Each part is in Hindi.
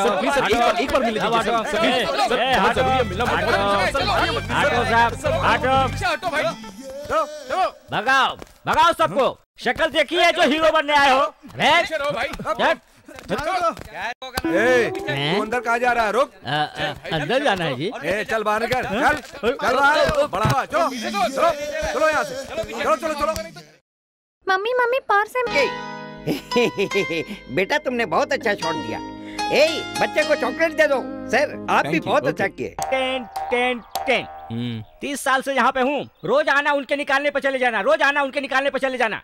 एक बार है भगाओ भगाओ सबको। शक्ल देखी है जो हीरो बनने आए हो। अंदर कहाँ जा रहा है? रुक। अंदर जाना है जी। ए, चल बाहर निकल। चल चल बाहर। बड़ा चलो। चलो। चलो। यहाँ से। चलो चलो चलो मम्मी मम्मी पर्स है बेटा तुमने बहुत अच्छा शॉट दिया। ए बच्चे को चॉकलेट दे दो। सर आप भी बहुत अच्छा किए। Ten ten ten. तीस साल से यहाँ पे हूँ। रोज आना उनके निकालने पे चले जाना। रोज आना उनके निकालने पे चले जाना।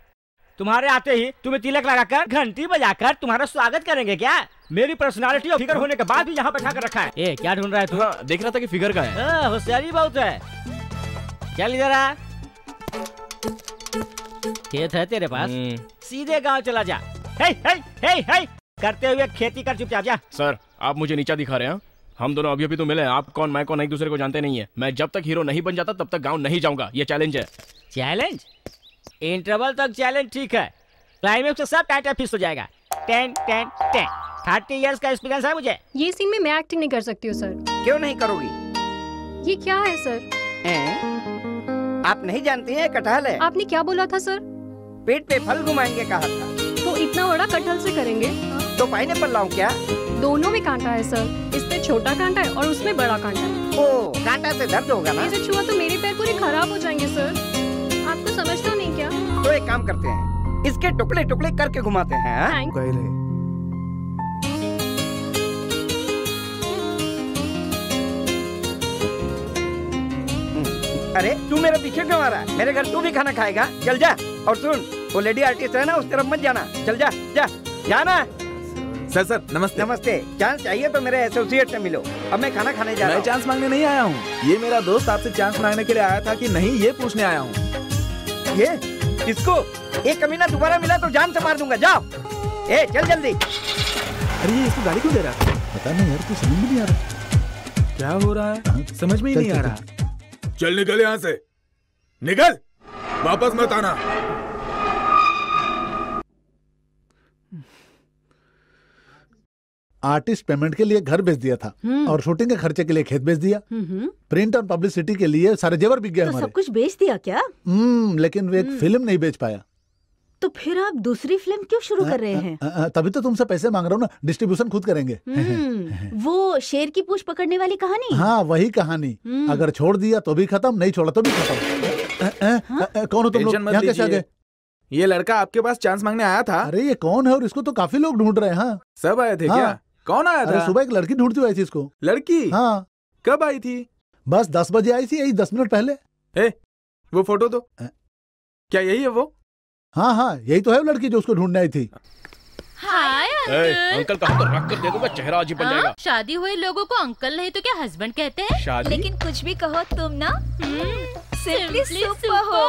तुम्हारे आते ही तुम्हें तिलक लगाकर घंटी बजाकर तुम्हारा स्वागत करेंगे क्या? मेरी पर्सनालिटी और फिगर होने के बाद भी यहाँ बैठा कर रखा है। ए क्या ढूंढ रहा है तू? हाँ देख रहा था कि फिगर का है। हाँ, होशियारी बहुत है। चल इधर आ। खेत है तेरे पास। हम्म, सीधे गाँव चला जा। हे हे हे हे! करते हुए खेती कर चुपचाप जा। सर आप मुझे नीचा दिखा रहे हैं हम दोनों अभी अभी तो मिले हैं। आप कौन मैं कौन एक दूसरे को जानते नहीं है। मैं जब तक हीरो नहीं बन जाता तब तक गाँव नहीं जाऊँगा। ये चैलेंज है। चैलेंज इंटरवल तक चैलेंज ठीक है। क्लाइमेक्स सब टाइट फिक्स हो जाएगा। Ten ten ten thirty years का एक्सपीरियंस है मुझे। ये सीन में मैं एक्टिंग नहीं कर सकती हूँ सर क्यों नहीं करोगी? ये क्या है सर हैं? आप नहीं जानती हैं कटहल है। आपने क्या बोला था सर पेट पे फल घुमाएँगे कहा था। तो इतना बड़ा कटहल से करेंगे। तो पाइनएप्पल लाऊं क्या? दोनों में कांटा है सर इसमें छोटा कांटा है और उसमें बड़ा कांटा है। ओ कांटा से दर्द होगा ना? इसे छुआ तो मेरे पैर पूरे खराब हो जाएँगे सर आपको समझता नहीं क्या? तो एक काम करते हैं। इसके टुकड़े टुकड़े करके घुमाते हैं हाँ? थैंक अरे तू मेरे पीछे क्यों आ रहा है? मेरे घर तू भी खाना खाएगा। चल जा। और सुन वो लेडी आर्टिस्ट है ना उस तरफ़ मत जाना। चल जा जा। जाना। सर सर नमस्ते। नमस्ते। चांस चाहिए तो मेरे एसोसिएट से मिलो। अब मैं खाना खाने जा रहा हूँ। चांस मांगने नहीं आया हूँ। ये मेरा दोस्त आपसे चांस मांगने के लिए आया था कि नहीं ये पूछने आया हूँ। ये? इसको एक कमीना दोबारा मिला तो जान से मार दूँगा। जाओ। ए चल जल्दी। अरे ये इसको गाड़ी क्यों दे रहा है? पता नहीं यार कुछ समझ में नहीं आ रहा। क्या हो रहा है? समझ में ही नहीं आ रहा। चल निकल यहाँ से। निकल। वापस मत आना। आर्टिस्ट पेमेंट के लिए घर बेच दिया था और शूटिंग के खर्चे के लिए खेत बेच दिया। प्रिंट और पब्लिसिटी के लिए सारे जेवर बिक गए तो हमारे। सब कुछ बेच दिया क्या? हम्म लेकिन वो एक फ़िल्म नहीं बेच पाया। तो फिर आप दूसरी फ़िल्म क्यों शुरू कर रहे हैं? तभी तो तुमसे पैसे मांग रहा हूँ ना डिस्ट्रीब्यूशन खुद करेंगे। हम्म, वो शेर की पूछ पकड़ने वाली कहानी? हाँ वही कहानी। हम्म। अगर छोड़ दिया तो भी खत्म नहीं छोड़ा तो भी खत्म। अ, कौन हो तुम लोग? यहाँ कैसे आ गए? ये लड़का आपके पास चांस मांगने आया था। अरे ये कौन है और इसको तो काफ़ी लोग ढूंढ रहे हैं हाँ। सब आए थे हाँ। क्या कौन आया था? सुबह एक लड़की ढूंढती हुई थी इसको। लड़की? हाँ। कब आई थी? बस दस बजे आई थी यही दस मिनट पहले। ए, वो फ़ोटो तो अ- क्या यही है वो? हाँ हाँ यही तो है वो लड़की जो उसको ढूँढने आई थी। Hi uncle. अंकल कहा तो रख कर दे दूँगा? चेहरा अजीब बन जाएगा। शादी हुए लोगों को अंकल नहीं तो क्या हस्बैंड कहते हैं? लेकिन कुछ भी कहो तुम ना। सिंपली सुपर हो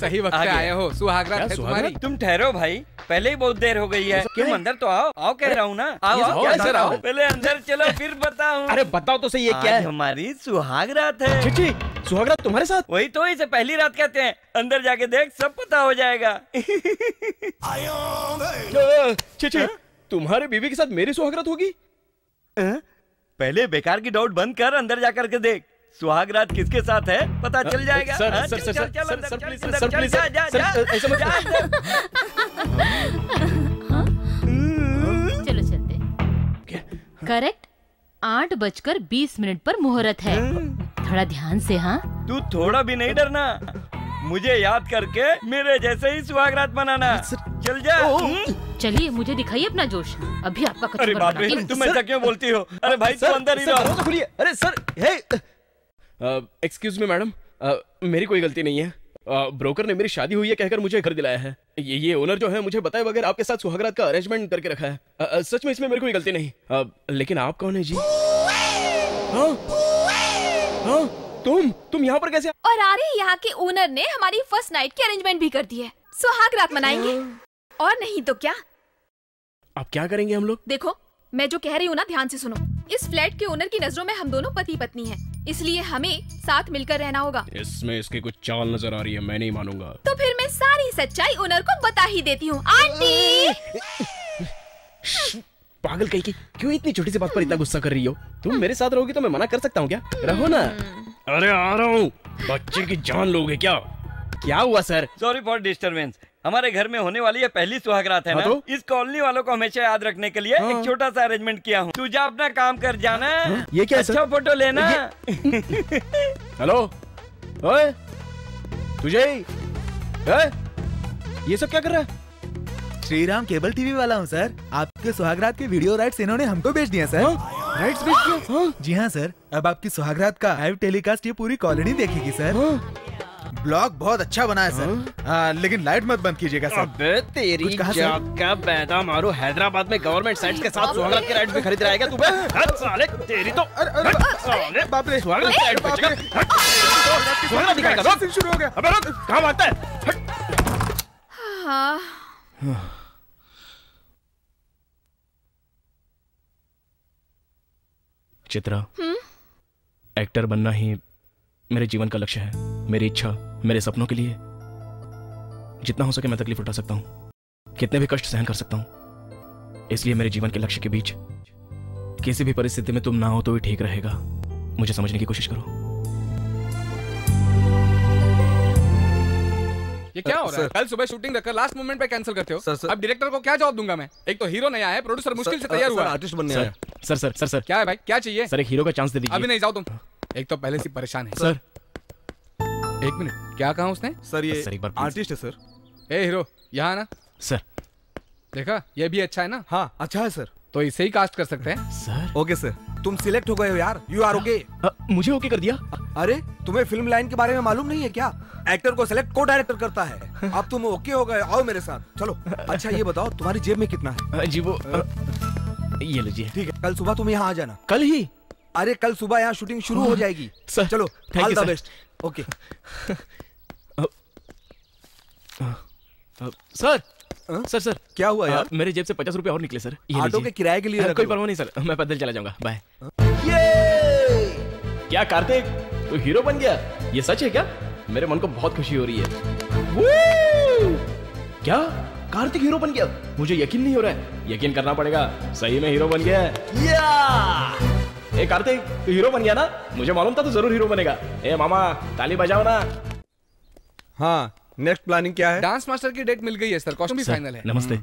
सही वक्त पे आए हो। सुहागरात है सुहागरात? तुम्हारी? तुम ठहरो भाई। पहले ही बहुत देर हो गई है। तुम अंदर तो आओ? आओ कह रहा हूँ ना। आओ आओ क्या अंदर आओ? आओ। पहले अंदर चलो फिर बताऊँ। अरे बताओ तो सही ये क्या है? हमारी सुहाग रात है चिची सुहागरात तुम्हारे साथ? वही तो इसे पहली रात कहते हैं। अंदर जाके देख सब पता हो जाएगा। चिची तुम्हारे बीवी के साथ मेरी सुहागरात होगी? पहले बेकार की डाउट बंद कर अंदर जाकर के देख। सुहाग रात किसके साथ है? पता चल जाएगा। सर, हाँ, सर, सर, सर, सर, चल, प्लीज़, सर, प्लीज़, जा, जा, सर, जा, ऐसा मत-। चलो चलते। करेक्ट आठ बजकर बीस मिनट पर मुहूर्त है। थोड़ा ध्यान से हाँ? तू थोड़ा भी नहीं डरना। मुझे याद करके मेरे जैसे ही सुहागरात मनाना चल जा। हम्म? चलिए मुझे दिखाइए अपना जोश। अभी आपका अरे बाप रे तुम ऐसा क्यों बोलती हो? अरे भाई तू अंदर ही रहो। अरे सर हे! एक्सक्यूज मी मैडम मेरी कोई गलती नहीं है। ब्रोकर ने मेरी शादी हुई है कहकर मुझे घर दिलाया है। ये ये ओनर जो है मुझे बताए बगैर आपके साथ सुहागरात का अरेंजमेंट करके रखा है। अ, अ, सच में इसमें मेरी कोई गलती नहीं। अ, लेकिन आप कौन है जी? हाँ? हाँ? तुम? तुम यहाँ पर कैसे और अरे यहाँ के ओनर ने हमारी फ़र्स्ट नाइट की अरेंजमेंट भी कर दी है। सुहाग रात मनाएँगे। और नहीं तो क्या? आप क्या करेंगे हम लोग? देखो मैं जो कह रही हूँ ना ध्यान से सुनो। इस फ्लैट के ओनर की नज़रों में हम दोनों पति पत्नी हैं। इसलिए हमें साथ मिलकर रहना होगा। इसमें इसकी कुछ चाल नज़र आ रही है मैं नहीं मानूँगा। तो फिर मैं सारी सच्चाई ओनर को बता ही देती हूँ। आंटी! पागल कहीं की क्यों इतनी छोटी सी बात पर इतना गुस्सा कर रही हो? तुम मेरे साथ रहोगी तो मैं मना कर सकता हूँ क्या? रहो ना। अरे आ रहा हूँ। बच्चे की जान लोगे क्या? क्या हुआ सर? सॉरी फॉर डिस्टर्बेंस हमारे घर में होने वाली ये पहली सुहागरात है हाँ ना? तो? इस कॉलोनी वालों को हमेशा याद रखने के लिए हाँ। एक छोटा सा अरेंजमेंट किया हूँ। तू जा अपना काम कर जाना। ये क्या है, सर? अच्छा फ़ोटो लेना हेलो? ओए तुझे ये सब क्या कर रहा है? श्री राम केबल टीवी वाला हूँ सर। आपके सुहागरात के वीडियो राइट्स इन्होंने हमको बेच दिया सर। राइट्स बेच दिया? हाँ। जी हाँ सर। अब आपकी सुहागरात का लाइव टेलीकास्ट ये पूरी कॉलोनी देखेगी सर। ब्लॉग बहुत अच्छा बना है सर। हाँ, लेकिन लाइट मत बंद कीजिएगा सर। अबे तेरी का पैदा मारो। हैदराबाद में गवर्नमेंट साइट्स के साथ सुहागरात के राइट्स भी खरीद रहा है क्या तू बे? हट साले तेरी तो हट साले बाप रे सुहागरात के राइट्स बेचेगा हट, तेरी तो सुहागरात दिखाएगा रुक शुरू हो गया। अबे रुक कहाँ भागता है? हाँ। चित्रा। एक्टर बनना ही मेरे जीवन का लक्ष्य है मेरी इच्छा मेरे सपनों के लिए। जितना हो सके मैं तकलीफ़ उठा सकता हूँ कितने भी कष्ट सहन कर सकता हूँ। इसलिए मेरे जीवन के लक्ष्य के बीच किसी भी परिस्थिति में तुम ना हो तो ही ठीक रहेगा। मुझे समझने की कोशिश करो। ये क्या हो रहा है? कल सुबह शूटिंग रखकर लास्ट मोमेंट पे कैंसिल करते हो। Sir, sir. अब डायरेक्टर को क्या जवाब दूँगा मैं? एक तो हीरो नया है प्रोड्यूसर मुश्किल से तैयार हुआ। आर्टिस्ट बनने सर सर सर सर क्या है भाई? क्या चाहिए? सर एक हीरो का चांस दे दीजिए। अभी नहीं जाओ तुम। एक तो पहले से परेशान है। सर। एक मिनट क्या कहा उसने? सर ये सर, एक बार आर्टिस्ट है सर। ए हीरो यहाँ ना। सर। देखा ये भी अच्छा है ना? हाँ अच्छा है सर। तो इसे ही कास्ट कर सकते हैं। सर। Okay sir. तुम सिलेक्ट हो गए हो यार। यू आर ओके मुझे ओके कर दिया? अरे तुम्हें फ़िल्म लाइन के बारे में मालूम नहीं है क्या? एक्टर को सिलेक्ट को डायरेक्टर करता है। अब तुम ओके हो गए आओ मेरे साथ। चलो अच्छा ये बताओ तुम्हारी जेब में कितना है? जी वो ये लीजिए। ठीक है कल सुबह तुम यहाँ आ जाना। कल ही? अरे कल सुबह यहाँ शूटिंग शुरू हो जाएगी। सर, चलो all the best okay sir sir sir क्या हुआ यार? मेरे जेब से पचास रुपए और निकले सर। ये ऑटो के किराए के लिए कोई। परवाह नहीं सर। मैं पैदल चला जाऊँगा। बाय क्या कार्तिक तू हीरो बन गया? ये सच है क्या? मेरे मन को बहुत खुशी हो रही है। क्या? कार्तिक हीरो बन गया? मुझे यकीन नहीं हो रहा है। यकीन करना पड़ेगा सही में हीरो बन गया है। या ए कार्तिक तू हीरो बन गया ना? मुझे मालूम था तू ज़रूर हीरो बनेगा। ए मामा ताली बजाओ ना। हाँ नेक्स्ट प्लानिंग क्या है? डांस मास्टर की डेट मिल गई है सर कॉस्ट्यूम भी फाइनल है. नमस्ते।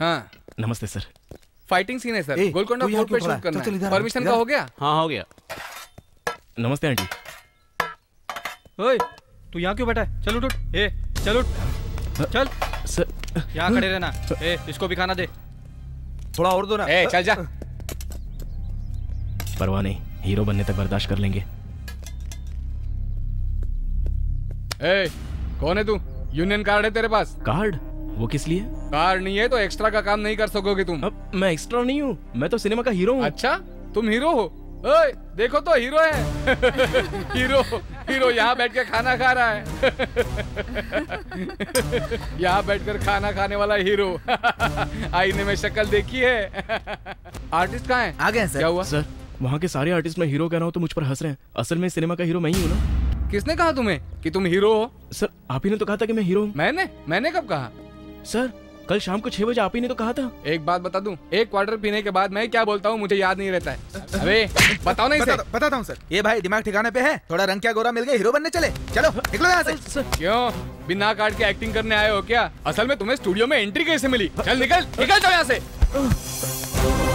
हाँ। नमस्ते सर फाइटिंग सीन है सर गोलकोंडा फोर्ट पे शूट करना है. परमिशन का हो गया? हाँ हो गया। नमस्ते आंटी। ओए तू यहाँ क्यों बैठा है? चल उठ उठ। ए चल उठ। चल। यहाँ खड़े रहना। ए इसको भी खाना दे। थोड़ा और दो ना। ए चल जा। परवाह नहीं हीरो बनने तक बर्दाश्त कर लेंगे। ए कौन है तू? यूनियन कार्ड है तेरे पास। कार्ड वो किस लिए? कार्ड नहीं है तो एक्स्ट्रा का काम नहीं कर सकोगे तुम। अब मैं एक्स्ट्रा नहीं हूँ मैं तो सिनेमा का हीरो हूँ। अच्छा तुम हीरो हो? ओए देखो तो हीरो है। हीरो हीरो यहाँ बैठ के खाना खा रहा है। यहाँ बैठकर खाना खाने वाला हीरो आईने में शक्ल देखी है। आर्टिस्ट कहाँ है? आ गए सर क्या हुआ? सर वहाँ के सारे आर्टिस्ट मैं हीरो कह रहा हूँ तो मुझ पर हंस रहे हैं। असल में सिनेमा का हीरो मैं ही हूँ ना। किसने कहा तुम्हें कि तुम हीरो हो? सर आप ही ने तो कहा था कि मैं हीरो हूँ। मैंने? मैंने कब कहा? सर कल शाम को छह बजे आप ही ने तो कहा था। एक बात बता दूँ एक क्वार्टर पीने के बाद मैं क्या बोलता हूँ मुझे याद नहीं रहता है। अबे बताओ ना इसे। बता, बताता हूँ सर। ये भाई दिमाग ठिकाने पे है थोड़ा रंग क्या गोरा मिल गया हीरो बनने चले। चलो निकलो यहाँ से। क्यों? बिना कार्ड के एक्टिंग करने आए हो क्या? असल में तुम्हें स्टूडियो में एंट्री कैसे मिली? चल निकल निकल जाओ यहाँ से।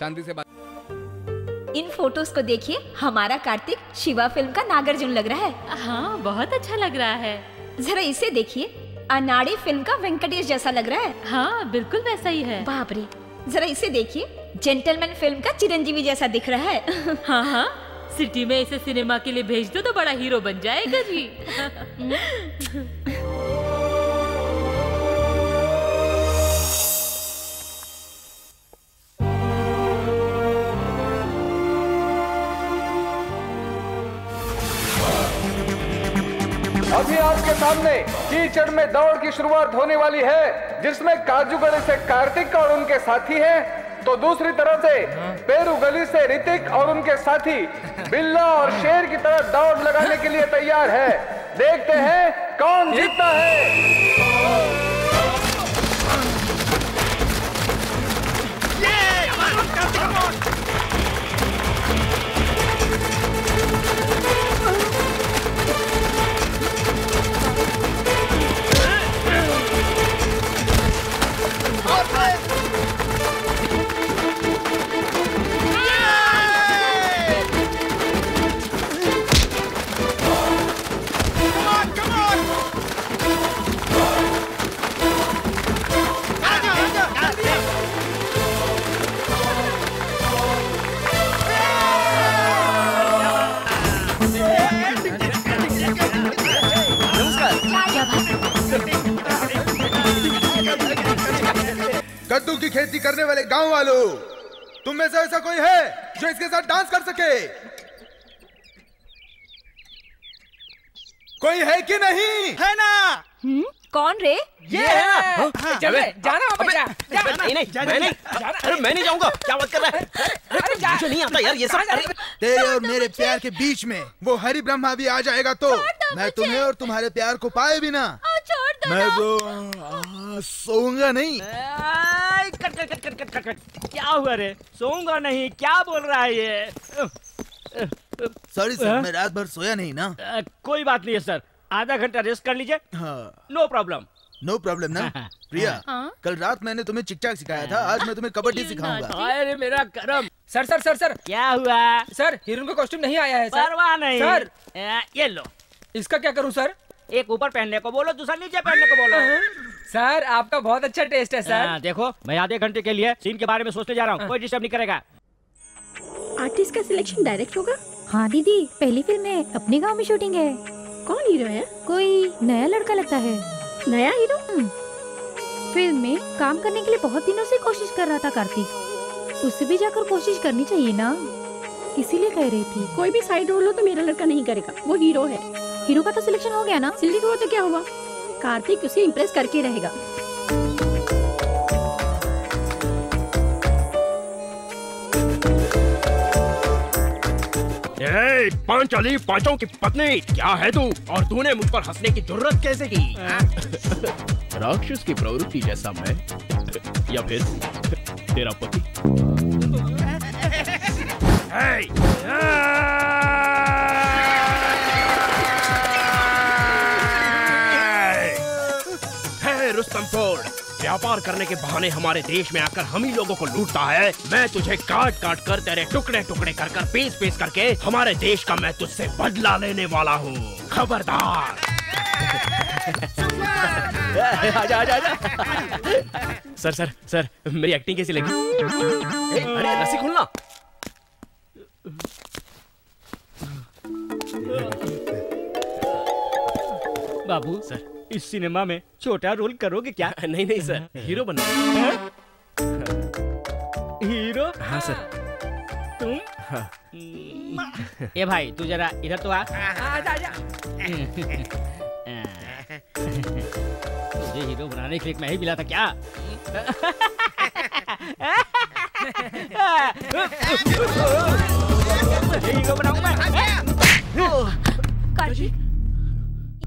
शांति से बात इन फ़ोटोज़ को देखिए हमारा कार्तिक शिवा फ़िल्म का नागार्जुन लग रहा है। हाँ बहुत अच्छा लग रहा है। जरा इसे देखिए अनाड़ी फ़िल्म का वेंकटेश जैसा लग रहा है। हाँ बिल्कुल वैसा ही है। बाप रे जरा इसे देखिए जेंटलमैन फ़िल्म का चिरंजीवी जैसा दिख रहा है। हाँ हाँ सिटी में इसे सिनेमा के लिए भेज दो तो बड़ा हीरो बन जाएगा जी। आपके सामने कीचड़ में दौड़ की शुरुआत होने वाली है, जिसमें काजूगढ़ से कार्तिक और उनके साथी हैं। तो दूसरी तरफ़ से पेरू गली से ऋतिक और उनके साथी बिल्ला और शेर की तरह दौड़ लगाने के लिए तैयार है। देखते हैं कौन जीतता है। कद्दू की खेती करने वाले गाँव वालों तुम में से ऐसा कोई है जो इसके साथ डांस कर सके? कोई है कि नहीं? है ना। हम्म कौन रे? ये है ना। हाँ, हाँ, अबे, जाना जा, नहीं नहीं मैं नहीं अरे मैं नहीं जाऊँगा। क्या बात कर रहा है? अरे मुझे नहीं आता यार ये सब। अरे तेरे और मेरे प्यार के बीच में वो हरि ब्रह्मा भी आ जाएगा तो मैं तुम्हें और तुम्हारे प्यार को पाए बिना मैं तो सोऊँगा नहीं। आय, cut cut cut cut cut cut क्या हुआ रे? सोऊँगा नहीं क्या बोल रहा है ये? सॉरी सर मैं रात भर सोया नहीं ना। कोई बात नहीं है सर आधा घंटा रेस्ट कर लीजिए। हाँ। नो प्रॉब्लम नो प्रॉब्लम ना? प्रिया हाँ? कल रात मैंने तुम्हें चिक चाक सिखाया था आज मैं तुम्हें कबड्डी सिखाऊँगा। अरे मेरा करम। Sir sir sir sir. क्या हुआ? सर हीरोइन का कॉस्ट्यूम नहीं आया है सर। परवाह नहीं। सर। ये लो। इसका क्या करूँ सर? एक ऊपर पहनने को बोलो दूसरा नीचे पहनने को बोलो। सर आपका बहुत अच्छा टेस्ट है सर। हाँ, देखो मैं आधे घंटे के लिए सीन के बारे में सोचने जा रहा हूँ। कोई डिस्टर्ब नहीं करेगा। आर्टिस्ट का सिलेक्शन डायरेक्ट होगा? हाँ दीदी पहली फ़िल्म है अपने गाँव में शूटिंग है। कौन हीरो है? कोई नया लड़का लगता है। नया हीरो फ़िल्म में काम करने के लिए बहुत दिनों से कोशिश कर रहा था कार्तिक। उससे भी जाकर कोशिश करनी चाहिए ना। इसीलिए कह रही थी। कोई भी साइड रोल हो तो मेरा लड़का नहीं करेगा। वो हीरो है। हीरो का तो सिलेक्शन हो गया ना? सिल्ली हुआ तो क्या हुआ? कार्तिक उसे इम्प्रेस करके रहेगा। ए, पांचाली पाँचों की पत्नी क्या है तू? और तूने मुझ पर हंसने की ज़रूरत कैसे की? राक्षस की प्रवृत्ति जैसा मैं या फिर तेरा पति? ए, है व्यापार करने के बहाने हमारे देश में आकर हम ही लोगों को लूटता है। मैं तुझे काट काट कर तेरे टुकड़े टुकड़े कर कर पीस पीस करके हमारे देश का मैं तुझसे बदला लेने वाला हूँ। खबरदार। आजा आजा आजा सर सर सर मेरी एक्टिंग कैसी लगी? अरे रस्सी खोलना। बाबू। सर। इस सिनेमा में छोटा रोल करोगे क्या? नहीं नहीं सर। हीरो बनना हीरो? हाँ सर। तुम? हाँ। ए भाई तू जरा इधर तो आ। तुझे हीरो बनाने के लिए मैं ही मिला था क्या? हीरो बनाऊँगा। कार्तिक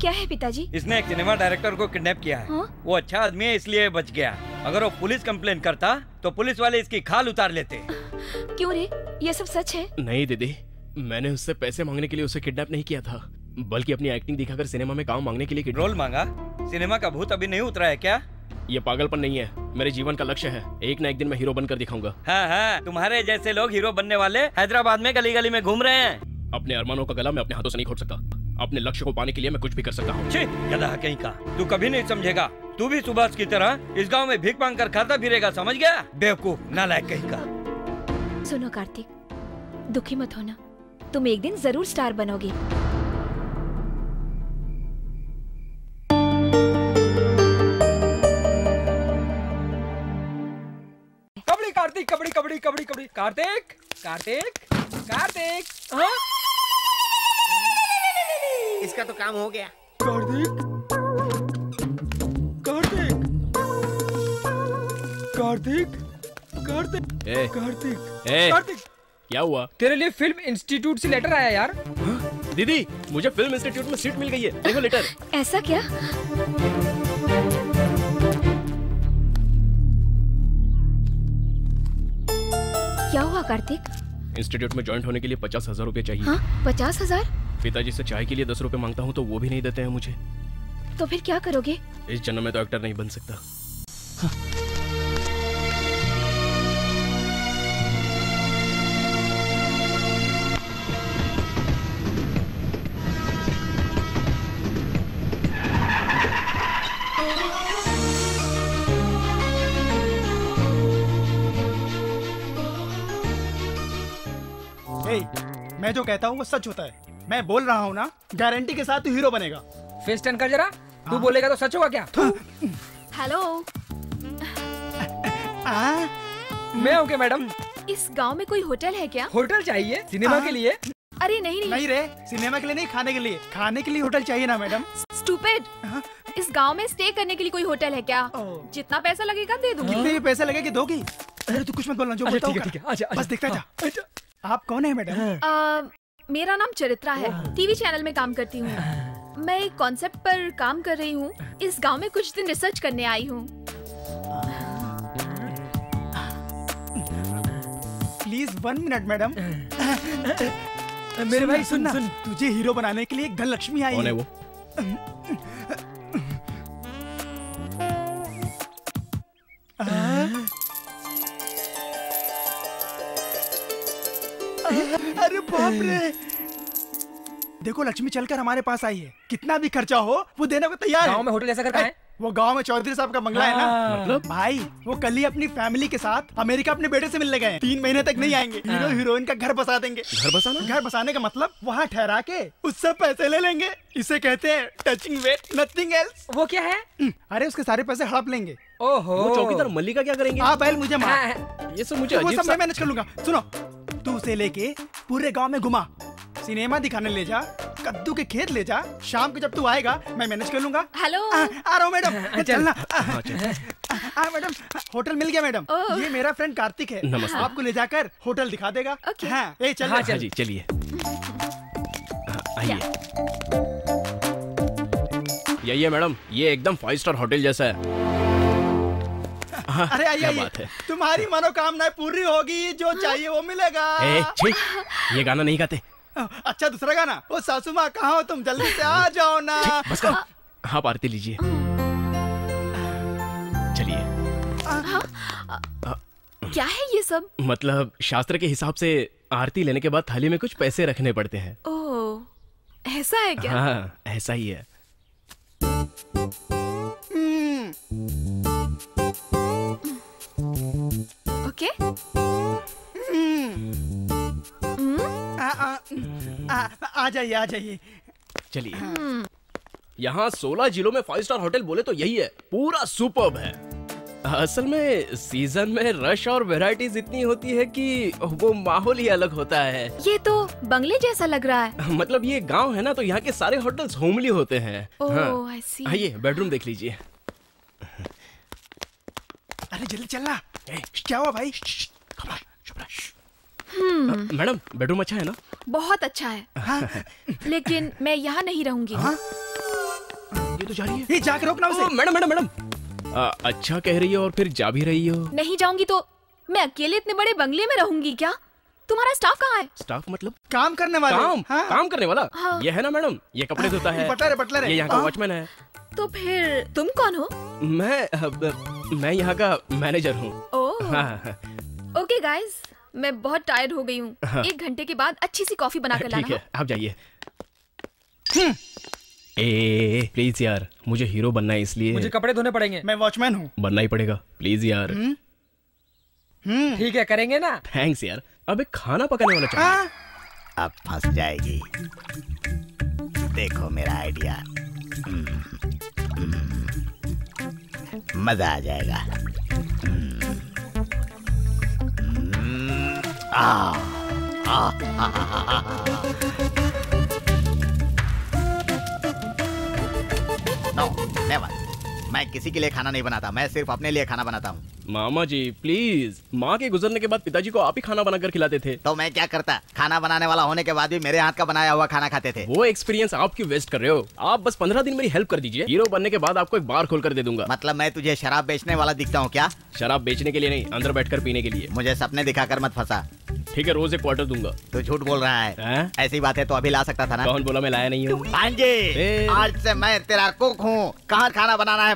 क्या है पिताजी? इसने एक सिनेमा डायरेक्टर को किडनैप किया है। हाँ? वो अच्छा आदमी है इसलिए बच गया। अगर वो पुलिस कंप्लेन करता तो पुलिस वाले इसकी खाल उतार लेते। क्यों रे? ये सब सच है? नहीं दीदी। मैंने उससे पैसे मांगने के लिए उसे किडनैप नहीं किया था। बल्कि अपनी एक्टिंग दिखाकर सिनेमा में काम मांगने के लिए रोल मांगा। सिनेमा का भूत अभी नहीं उतरा है क्या? ये पागलपन नहीं है। मेरे जीवन का लक्ष्य है। एक ना एक दिन मैं हीरो बनकर दिखाऊँगा। हाँ हाँ। तुम्हारे जैसे लोग हीरो बनने वाले हैदराबाद में गली गली में घूम रहे हैं। अपने अरमानों का गला मैं अपने हाथों से नहीं खोल सकता। अपने लक्ष्य को पाने के लिए मैं कुछ भी कर सकता हूँ। छी गधा कहीं का? तू कभी नहीं समझेगा। तू भी सुभाष की तरह इस गाँव में भीख मांग कर खाता फिरेगा समझ गया? बेवकूफ़ नालायक कहीं का? सुनो कार्तिक दुखी मत होना। तुम एक दिन ज़रूर स्टार बनोगे। कबड़ी कार्तिक कबड़ी कबड़ी कबड्डी कबड्डी। कार्तिक कार्तिक कार्तिक। हाँ? इसका तो काम हो गया। कार्तिक? कार्तिक? कार्तिक? कार्तिक? कार्तिक? कार्तिक? क्या हुआ? तेरे लिए फ़िल्म इंस्टीट्यूट से लेटर आया यार। दीदी मुझे फ़िल्म इंस्टीट्यूट में सीट मिल गई है। देखो लेटर। ऐसा क्या? क्या हुआ कार्तिक? इंस्टीट्यूट में ज्वाइंट होने के लिए पचास हज़ार रूपए चाहिए। हाँ पचास हज़ार? पिताजी से चाय के लिए दस रुपए माँगता हूँ तो वो भी नहीं देते हैं मुझे। तो फिर क्या करोगे? इस जन्म में तो एक्टर नहीं बन सकता। ए, मैं जो कहता हूँ वो सच होता है। मैं बोल रहा हूँ ना गारंटी के साथ तू हीरो बनेगा। फेस टर्न कर जरा। तू बोलेगा तो सच होगा क्या? हेलो मैं हूँ क्या मैडम? इस गाँव में कोई होटल है क्या? होटल चाहिए सिनेमा के लिए। अरे नहीं नहीं। नहीं रे सिनेमा के लिए नहीं खाने के लिए। खाने के लिए होटल चाहिए ना मैडम। स्टूपेड इस गाँव में स्टे करने के लिए कोई होटल है क्या? जितना पैसा लगेगा दे दूँगी। कितने पैसे लगेगे दोगी? अरे तू कुछ मत बोलना जो अच्छा, बोलता हूँ ठीक है, कर। ठीक है, आजा, बस देखता जा। आप कौन है मैडम? मेरा नाम चरित्रा है। टीवी चैनल में काम करती हूँ। मैं एक कॉन्सेप्ट पर काम कर रही हूँ। इस गाँव में कुछ दिन रिसर्च करने आई हूँ। प्लीज़ वन मिनट मैडम मेरे भाई, सुन, सुनना सुन। तुझे हीरो बनाने के लिए एक धन लक्ष्मी आई है। वो? अरे बाप रे। देखो लक्ष्मी चलकर हमारे पास आई है। कितना भी खर्चा हो वो देने को तैयार है। में होटल ऐसा करता है? वो गाँव में चौधरी साहब का बंगला है ना? हाँ। मतलब? भाई वो कल ही अपनी फैमिली के साथ अमेरिका अपने बेटे से मिलने गए हैं। तीन महीने तक नहीं आएँगे। हीरो हीरोइन का घर बसा देंगे। घर बसाना? घर बसाने का मतलब वहाँ ठहरा के उससे पैसे ले लेंगे। इसे कहते हैं टचिंग वेट नथिंग एल्स वो क्या है? अरे उसके सारे पैसे हड़प लेंगे। ओहो। वो चौकीदार मल्लिका क्या करेंगे? हाँ बैल मुझे ये सब मुझे वो अजीब सब मैं सा मैनेज कर लूँगा। सुनो तू उसे लेके पूरे गाँव में घुमा। सिनेमा दिखाने ले जा कद्दू के खेत ले जा। शाम को जब तू आएगा मैं मैनेज कर लूँगा। हेलो। आ, आ रहा हूँ मैडम। चलना। हाँ, आ मैडम होटल मिल गया मैडम। ये मेरा फ्रेंड कार्तिक है। नमस्ते। आपको ले जाकर होटल दिखा देगा। हाँ ए चल हाँ, हाँ जी चलिए। हाँ, आइए। यही है मैडम। ये एकदम फाइव स्टार होटल जैसा है हाँ, अरे आइए है? तुम्हारी मनोकामनाएँ पूरी होगी जो चाहिए वो मिलेगा। ए, ये गाना नहीं गाते। अच्छा दूसरा गाना? ओ सासू माँ कहाँ हो तुम? जल्दी से आ जाओ ना। बस कर। आप आरती लीजिए। चलिए। क्या है ये सब? मतलब शास्त्र के हिसाब से आरती लेने के बाद थाली में कुछ पैसे रखने पड़ते हैं। ओह ऐसा है क्या? हाँ ऐसा ही है। ओके आ, आ, आ, आ जाइए आ जाइए। चलिए। यहाँ 16 जिलों में फाइव स्टार होटल बोले तो यही है। पूरा सुपर्ब है। असल में सीज़न में रश और वैरायटीज इतनी होती है कि वो माहौल ही अलग होता है। ये तो बंगले जैसा लग रहा है। मतलब ये गाँव है ना तो यहाँ के सारे होटल्स होमली होते हैं। ओह आई सी आइए बेडरूम देख लीजिए। अरे जल्दी चलना। क्या हुआ भाई? हम्म। मैडम बेडरूम अच्छा है ना? बहुत अच्छा है। लेकिन मैं यहाँ नहीं रहूँगी। ये तो जा रही है। ये जाके रोकना उसे। Madam madam madam. अच्छा कह रही हो और फिर जा भी रही हो। नहीं जाऊँगी तो मैं अकेले इतने बड़े बंगले में रहूँगी क्या? तुम्हारा स्टाफ कहाँ है? स्टाफ मतलब? काम करने वाला। काम? हाँ? काम करने वाला? हाँ। ये है ना मैडम ये कपड़े धोता है। बटलर है बटलर है। ये यहाँ का हाँ। वॉचमैन है। तो फिर तुम कौन हो? मैं मैं यहाँ का मैनेजर हूँ। हाँ, ओके गाइस मैं बहुत टायर्ड हो गई हूँ। हाँ। एक घंटे के बाद अच्छी सी कॉफ़ी बना कर लाना। है आप जाइए। ए प्लीज़ यार मुझे हीरो बनना है इसलिए। मुझे कपड़े धोने पड़ेंगे। मैं वॉचमैन हूँ। बनना ही पड़ेगा प्लीज़ यार। ठीक है करेंगे ना। थैंक्स यार। अबे खाना पकाने वाला चाहिए। अब फंस जाएगी। देखो मेरा आइडिया। हम्म, मज़ा आ जाएगा। हम्म, आ, आ। No, never. मैं किसी के लिए खाना नहीं बनाता मैं सिर्फ़ अपने लिए खाना बनाता हूँ। मामा जी प्लीज़ माँ के गुजरने के बाद पिताजी को आप ही खाना बनाकर खिलाते थे। तो मैं क्या करता? खाना बनाने वाला होने के बाद भी मेरे हाथ का बनाया हुआ खाना खाते थे। वो एक्सपीरियंस आप क्यों वेस्ट कर रहे हो। आप बस पंद्रह दिन मेरी हेल्प कर दीजिए। हीरो बनने के बाद आपको एक बार खोल कर दे दूँगा। मतलब मैं तुझे शराब बेचने वाला दिखता हूँ क्या? शराब बेचने के लिए नहीं अंदर बैठकर पीने के लिए। मुझे सपने दिखाकर मत फंसा। ठीक है रोज एक क्वार्टर दूँगा। तू झूठ बोल रहा है। ऐसी बात है तो अभी ला सकता था ना। कौन बोला मैं लाया नहीं हूँ? आज से मैं तेरा कुक हूँ। कहाँ खाना बनाना है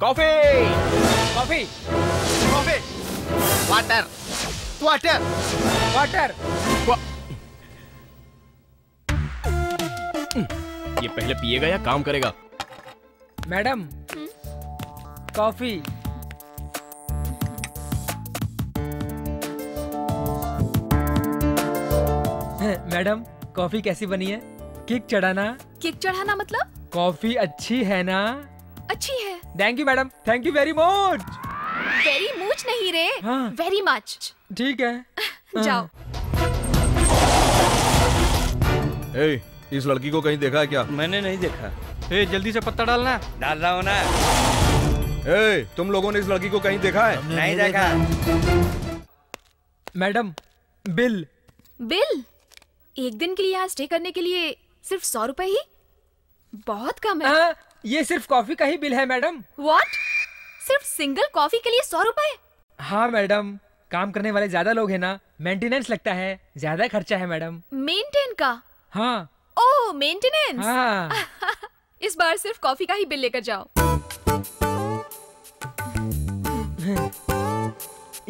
coffee. Coffee. Coffee. Water water water ये पहले पिएगा या काम करेगा? मैडम हम्म। कॉफ़ी। मैडम कॉफ़ी कैसी बनी है? किक चढ़ाना। किक चढ़ाना मतलब? कॉफ़ी अच्छी है ना? अच्छी है। Thank you madam thank you very much very much नहीं रे। हाँ। वेरी मच ठीक है। जाओ। ए, इस लड़की को कहीं देखा है क्या? मैंने नहीं देखा। ए, जल्दी से पत्ता डालना। डाल रहा हूँ ना। ए, तुम लोगों ने इस लड़की को कहीं देखा है? नहीं नहीं देखा। मैडम बिल बिल एक दिन के लिए यहाँ स्टे करने के लिए सिर्फ़ सौ रुपए ही? बहुत कम है। हाँ, ये सिर्फ़ कॉफ़ी का ही बिल है मैडम। वॉट सिर्फ़ सिंगल कॉफ़ी के लिए सौ रूपए? हाँ मैडम। काम करने वाले ज़्यादा लोग हैं ना मेंटेनेंस लगता है। ज़्यादा खर्चा है मैडम। मेंटेन का? हाँ। ओ मेंटेनेंस हाँ। इस बार सिर्फ़ कॉफ़ी का ही बिल लेकर जाओ।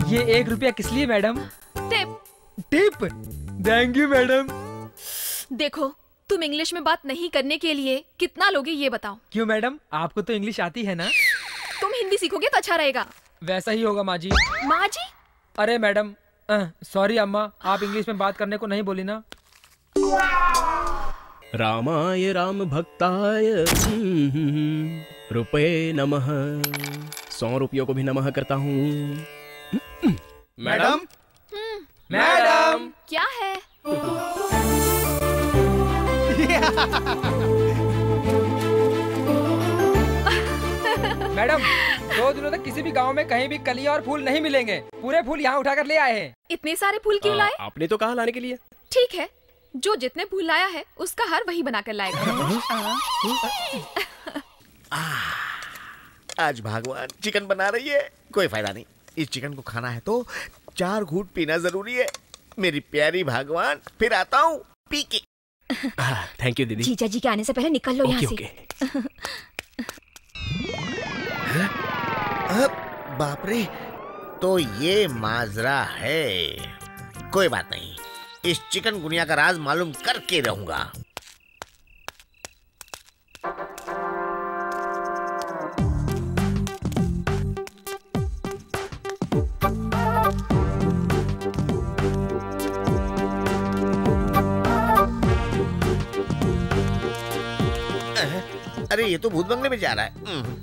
ये एक रुपया किस लिए madam? Tip tip thank you madam. देखो तुम इंग्लिश में बात नहीं करने के लिए कितना लोगे ये बताओ? क्यों मैडम? आपको तो इंग्लिश आती है ना? तुम हिंदी सीखोगे तो अच्छा रहेगा। वैसा ही होगा माँ जी। माँ जी? अरे मैडम सॉरी अम्मा आप इंग्लिश में बात करने को नहीं बोली ना? रामाय राम भक्ताय हम्म, हम्म, रुपए नमः। सौ रुपयों को भी नमः करता हूँ। मैडम? मैडम? क्या है? मैडम दो दिनों तक किसी भी गाँव में कहीं भी कलियाँ और फूल नहीं मिलेंगे। पूरे फूल यहाँ उठाकर ले आए हैं। इतने सारे फूल क्यों लाए? आपने तो कहा लाने के लिए। ठीक है जो जितने फूल लाया है उसका हर वही बनाकर लाएगा। आज भगवान चिकन बना रही है कोई फ़ायदा नहीं। इस चिकन को खाना है तो चार घूट पीना ज़रूरी है। मेरी प्यारी भगवान फिर आता हूँ। पी के। थैंक यू दीदी। जीजा जी के आने से पहले निकल लो यहाँ से। अब बाप रे तो ये माजरा है। कोई बात नहीं इस चिकन गुनिया का राज मालूम करके रहूँगा। अरे ये तो भूत बंगले में जा रहा है। हम्म।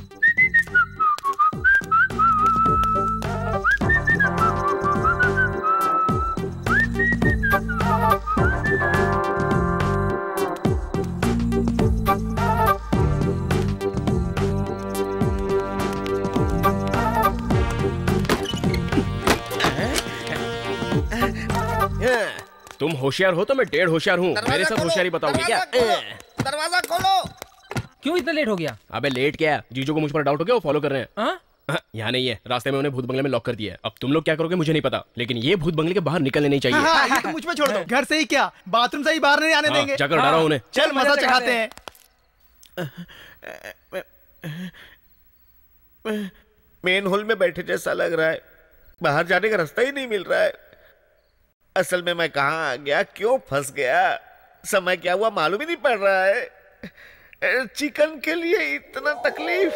तुम होशियार हो तो मैं डेढ़ होशियार हूँ। मेरे साथ होशियारी बताओगे क्या? दरवाज़ा खोलो। क्यों इतना लेट हो गया? अबे लेट क्या जीजू को मुझ पर डाउट हो गया वो फॉलो कर रहे हैं। हाँ? हाँ, यहाँ नहीं है। रास्ते में उन्हें भूत बंगले में लॉक कर दिया अब तुम लोग क्या करोगे मुझे नहीं पता। लेकिन ये भूत बंगले के बाहर निकलने नहीं चाहिए। हाँ, ये तो मुझ पे छोड़ दो। घर से ही क्या? बाथरूम से ही बाहर नहीं आने हाँ, देंगे। जाकर डराओ उन्हें। चल मज़ा चखाते हैं। मेन हॉल में बैठे जैसा लग रहा है। बाहर जाने का रास्ता ही नहीं मिल रहा है। असल में मैं कहाँ आ गया? क्यों फंस गया? समय क्या हुआ? मालूम ही नहीं पड़ रहा है। चिकन के लिए इतना तकलीफ़।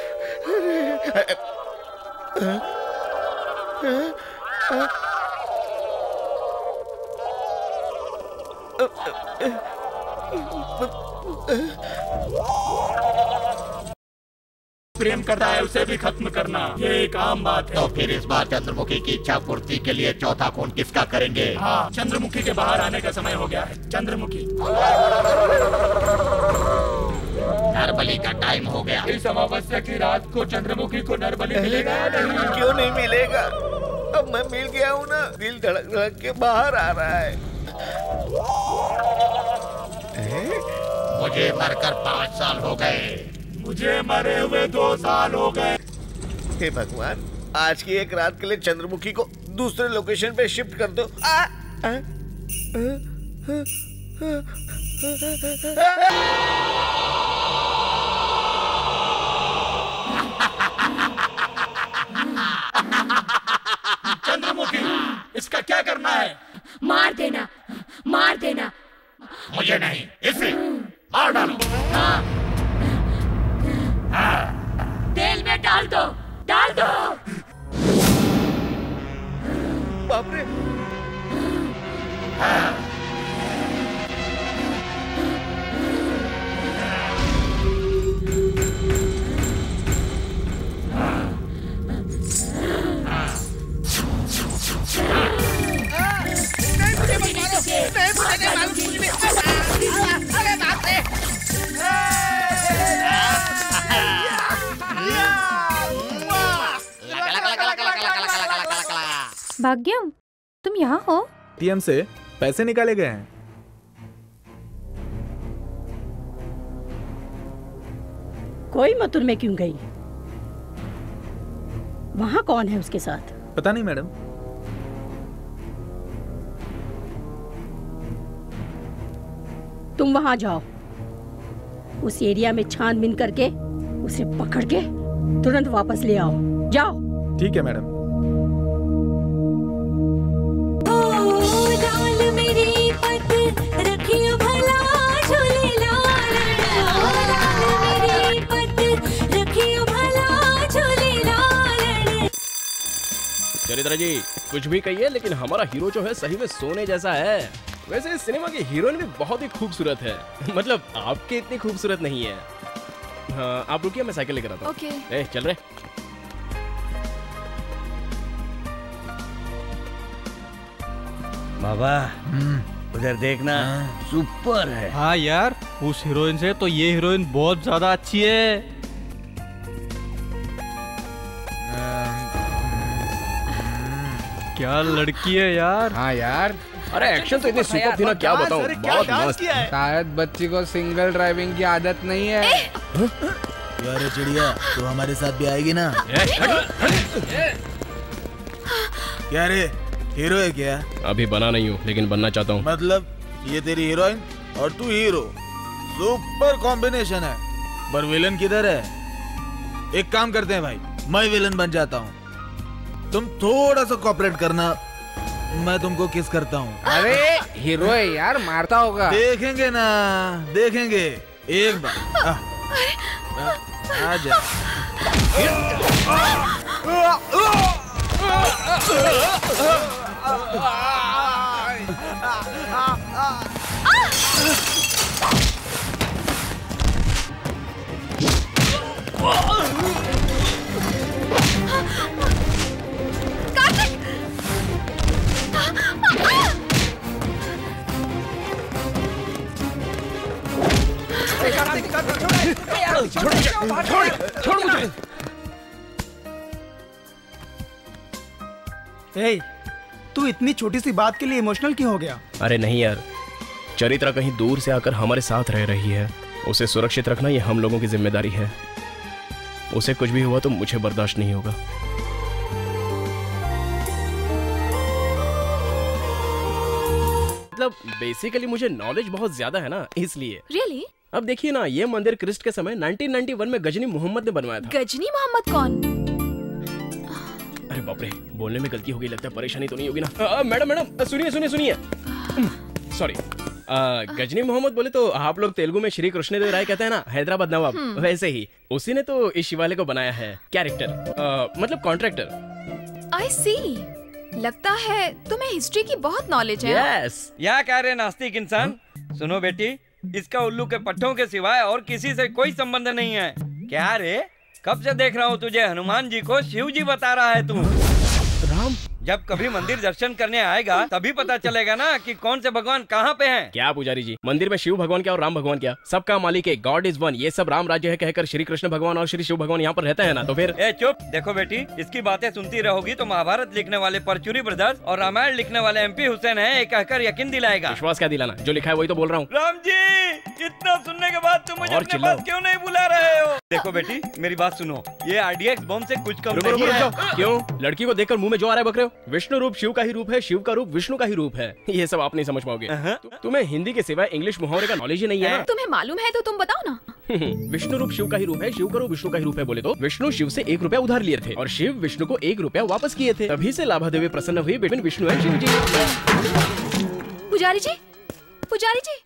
प्रेम करता है उसे भी खत्म करना। ये एक आम बात है। तो फिर इस बार चंद्रमुखी की इच्छा पूर्ति के लिए चौथा खून किसका करेंगे? हाँ चंद्रमुखी के बाहर आने का समय हो गया है। चंद्रमुखी। नरबली का टाइम हो गया इस अमावस्या की रात को चंद्रमुखी को नरबली मिलेगा या नहीं क्यों नहीं मिलेगा अब मैं मिल गया हूँ ना दिल धड़क धड़क के बाहर आ रहा है मुझे मरकर पाँच साल हो गए मुझे मरे हुए दो साल हो गए हे भगवान आज की एक रात के लिए चंद्रमुखी को दूसरे लोकेशन पे शिफ्ट कर दो आ, आ, आ, चंद्रमुखी इसका क्या करना है? मार देना मार देना। मुझे नहीं इसे मार डालो। तेल में डाल दो डाल दो। बाप रे। भाग्यम यहाँ हो। एटीएम से पैसे निकाले गए हैं। कोई मथुर में क्यों गई? वहाँ कौन है उसके साथ? पता नहीं मैडम। तुम वहाँ जाओ। उस एरिया में छानबीन करके उसे पकड़ के तुरंत वापस ले आओ। जाओ। ठीक है मैडम। चरित्रा जी कुछ भी कहिए लेकिन हमारा हीरो जो है सही में सोने जैसा है। वैसे इस सिनेमा की हीरोइन भी बहुत ही खूबसूरत है। मतलब आपके इतनी खूबसूरत नहीं है। हाँ आप रुकिए मैं साइकिल लेकर आता हूँ। ओके। ए, चल रहे। बाबा उधर देखना सुपर है। हाँ यार उस हीरोइन से तो ये हीरोइन बहुत ज़्यादा अच्छी है। क्या लड़की है यार? हाँ यार। अरे एक्शन तो इतनी सुपर थी ना क्या बताऊँ? बहुत मस्त। शायद बच्ची को सिंगल ड्राइविंग की आदत नहीं है। यार चिड़िया तू हमारे साथ भी आएगी ना? क्या रे हीरो है क्या? अभी बना नहीं हूँ लेकिन बनना चाहता हूँ। मतलब ये तेरी हीरोइन और तू हीरो सुपर कॉम्बिनेशन है। पर विलन किधर है? एक काम करते हैं भाई मैं विलन बन जाता हूँ। तुम थोड़ा सा कॉपरेट करना मैं तुमको किस करता हूँ अरे हीरो है यार मारता होगा देखेंगे ना देखेंगे एक बार आ, जा आ जा छोड़ मुझे ए, तू इतनी छोटी सी बात के लिए इमोशनल क्यों हो गया? अरे नहीं यार चरित्रा कहीं दूर से आकर हमारे साथ रह रही है। उसे सुरक्षित रखना ये हम लोगों की ज़िम्मेदारी है। उसे कुछ भी हुआ तो मुझे बर्दाश्त नहीं होगा। मतलब बेसिकली मुझे नॉलेज बहुत ज़्यादा है ना इसलिए। रियली अब देखिए ना ये मंदिर क्रिस्ट के समय 1991 में गजनी मोहम्मद ने बनवाया था। गजनी मोहम्मद कौन? अरे बाप रे बोलने में गलती हो गई लगता है परेशानी तो नहीं होगी ना। मैडम मैडम सुनिए सुनिए सुनिए। सॉरी गजनी मोहम्मद बोले तो आप लोग तेलुगु में श्री कृष्ण देव राय कहते हैं ना हैदराबाद नवाब हम्म। वैसे ही। उसी ने तो इस शिवालय को बनाया है कैरेक्टर मतलब कॉन्ट्रैक्टर आई सी लगता है तुम्हें हिस्ट्री की बहुत नॉलेज है। यस यहाँ कह रहे नास्तिक इंसान। सुनो बेटी इसका उल्लू के पट्टों के सिवाय और किसी से कोई संबंध नहीं है। क्या रे? कब से देख रहा हूँ तुझे? हनुमान जी को शिव जी बता रहा है तू। राम जब कभी मंदिर दर्शन करने आएगा तभी पता चलेगा ना कि कौन से भगवान कहाँ पे हैं। क्या पुजारी जी मंदिर में शिव भगवान क्या और राम भगवान क्या? सबका मालिक है गॉड इज़ वन ये सब राम राज्य है कहकर श्री कृष्ण भगवान और श्री शिव भगवान यहाँ पर रहते हैं ना तो फिर? ए चुप देखो बेटी इसकी बातें सुनती रहोगी तो महाभारत लिखने वाले परचुरी ब्रदर्स और रामायण लिखने वाले एमपी हुसैन है ये कहकर यकीन दिलाएगा। विश्वास क्या दिलाना जो लिखा है वही तो बोल रहा हूँ। राम जी इतना सुनने के बाद तुम मुझे अपने पास क्यों नहीं बुला रहे हो? देखो बेटी मेरी बात सुनो ये आरडीएक्स बम से कुछ कम है। क्यों? लड़की को देखकर मुँह में जो आ रहा है बकरे। हो विष्णु रूप शिव का ही रूप है शिव का रूप विष्णु का ही रूप है। ये सब आप नहीं समझ पाओगे। तुम्हें हिंदी के सिवाय इंग्लिश मुहावरे का नॉलेज ही नहीं है तुम्हें मालूम है तो तुम बताओ ना। ना विष्णु रूप शिव का ही रूप है शिव का रूप विष्णु का ही रूप है बोले तो। विष्णु शिव से एक रुपया उधार लिए थे और शिव विष्णु को एक रुपया वापस किए थे। तभी से लाभा देवी प्रसन्न हुई बिटवीन विष्णु एंड शिव जी। पुजारी जी पुजारी जी।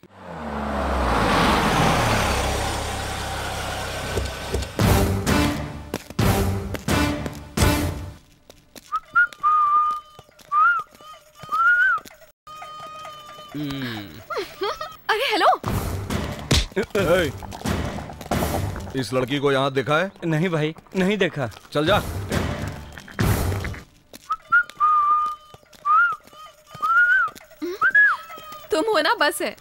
इस लड़की को यहाँ देखा है? नहीं भाई नहीं देखा। चल जा। तुम हो ना बस है।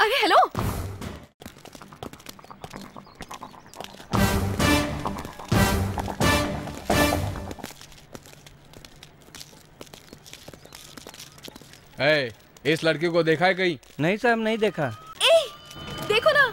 अरे हेलो? इस लड़की को देखा है कहीं? नहीं साहब नहीं देखा। ए देखो ना।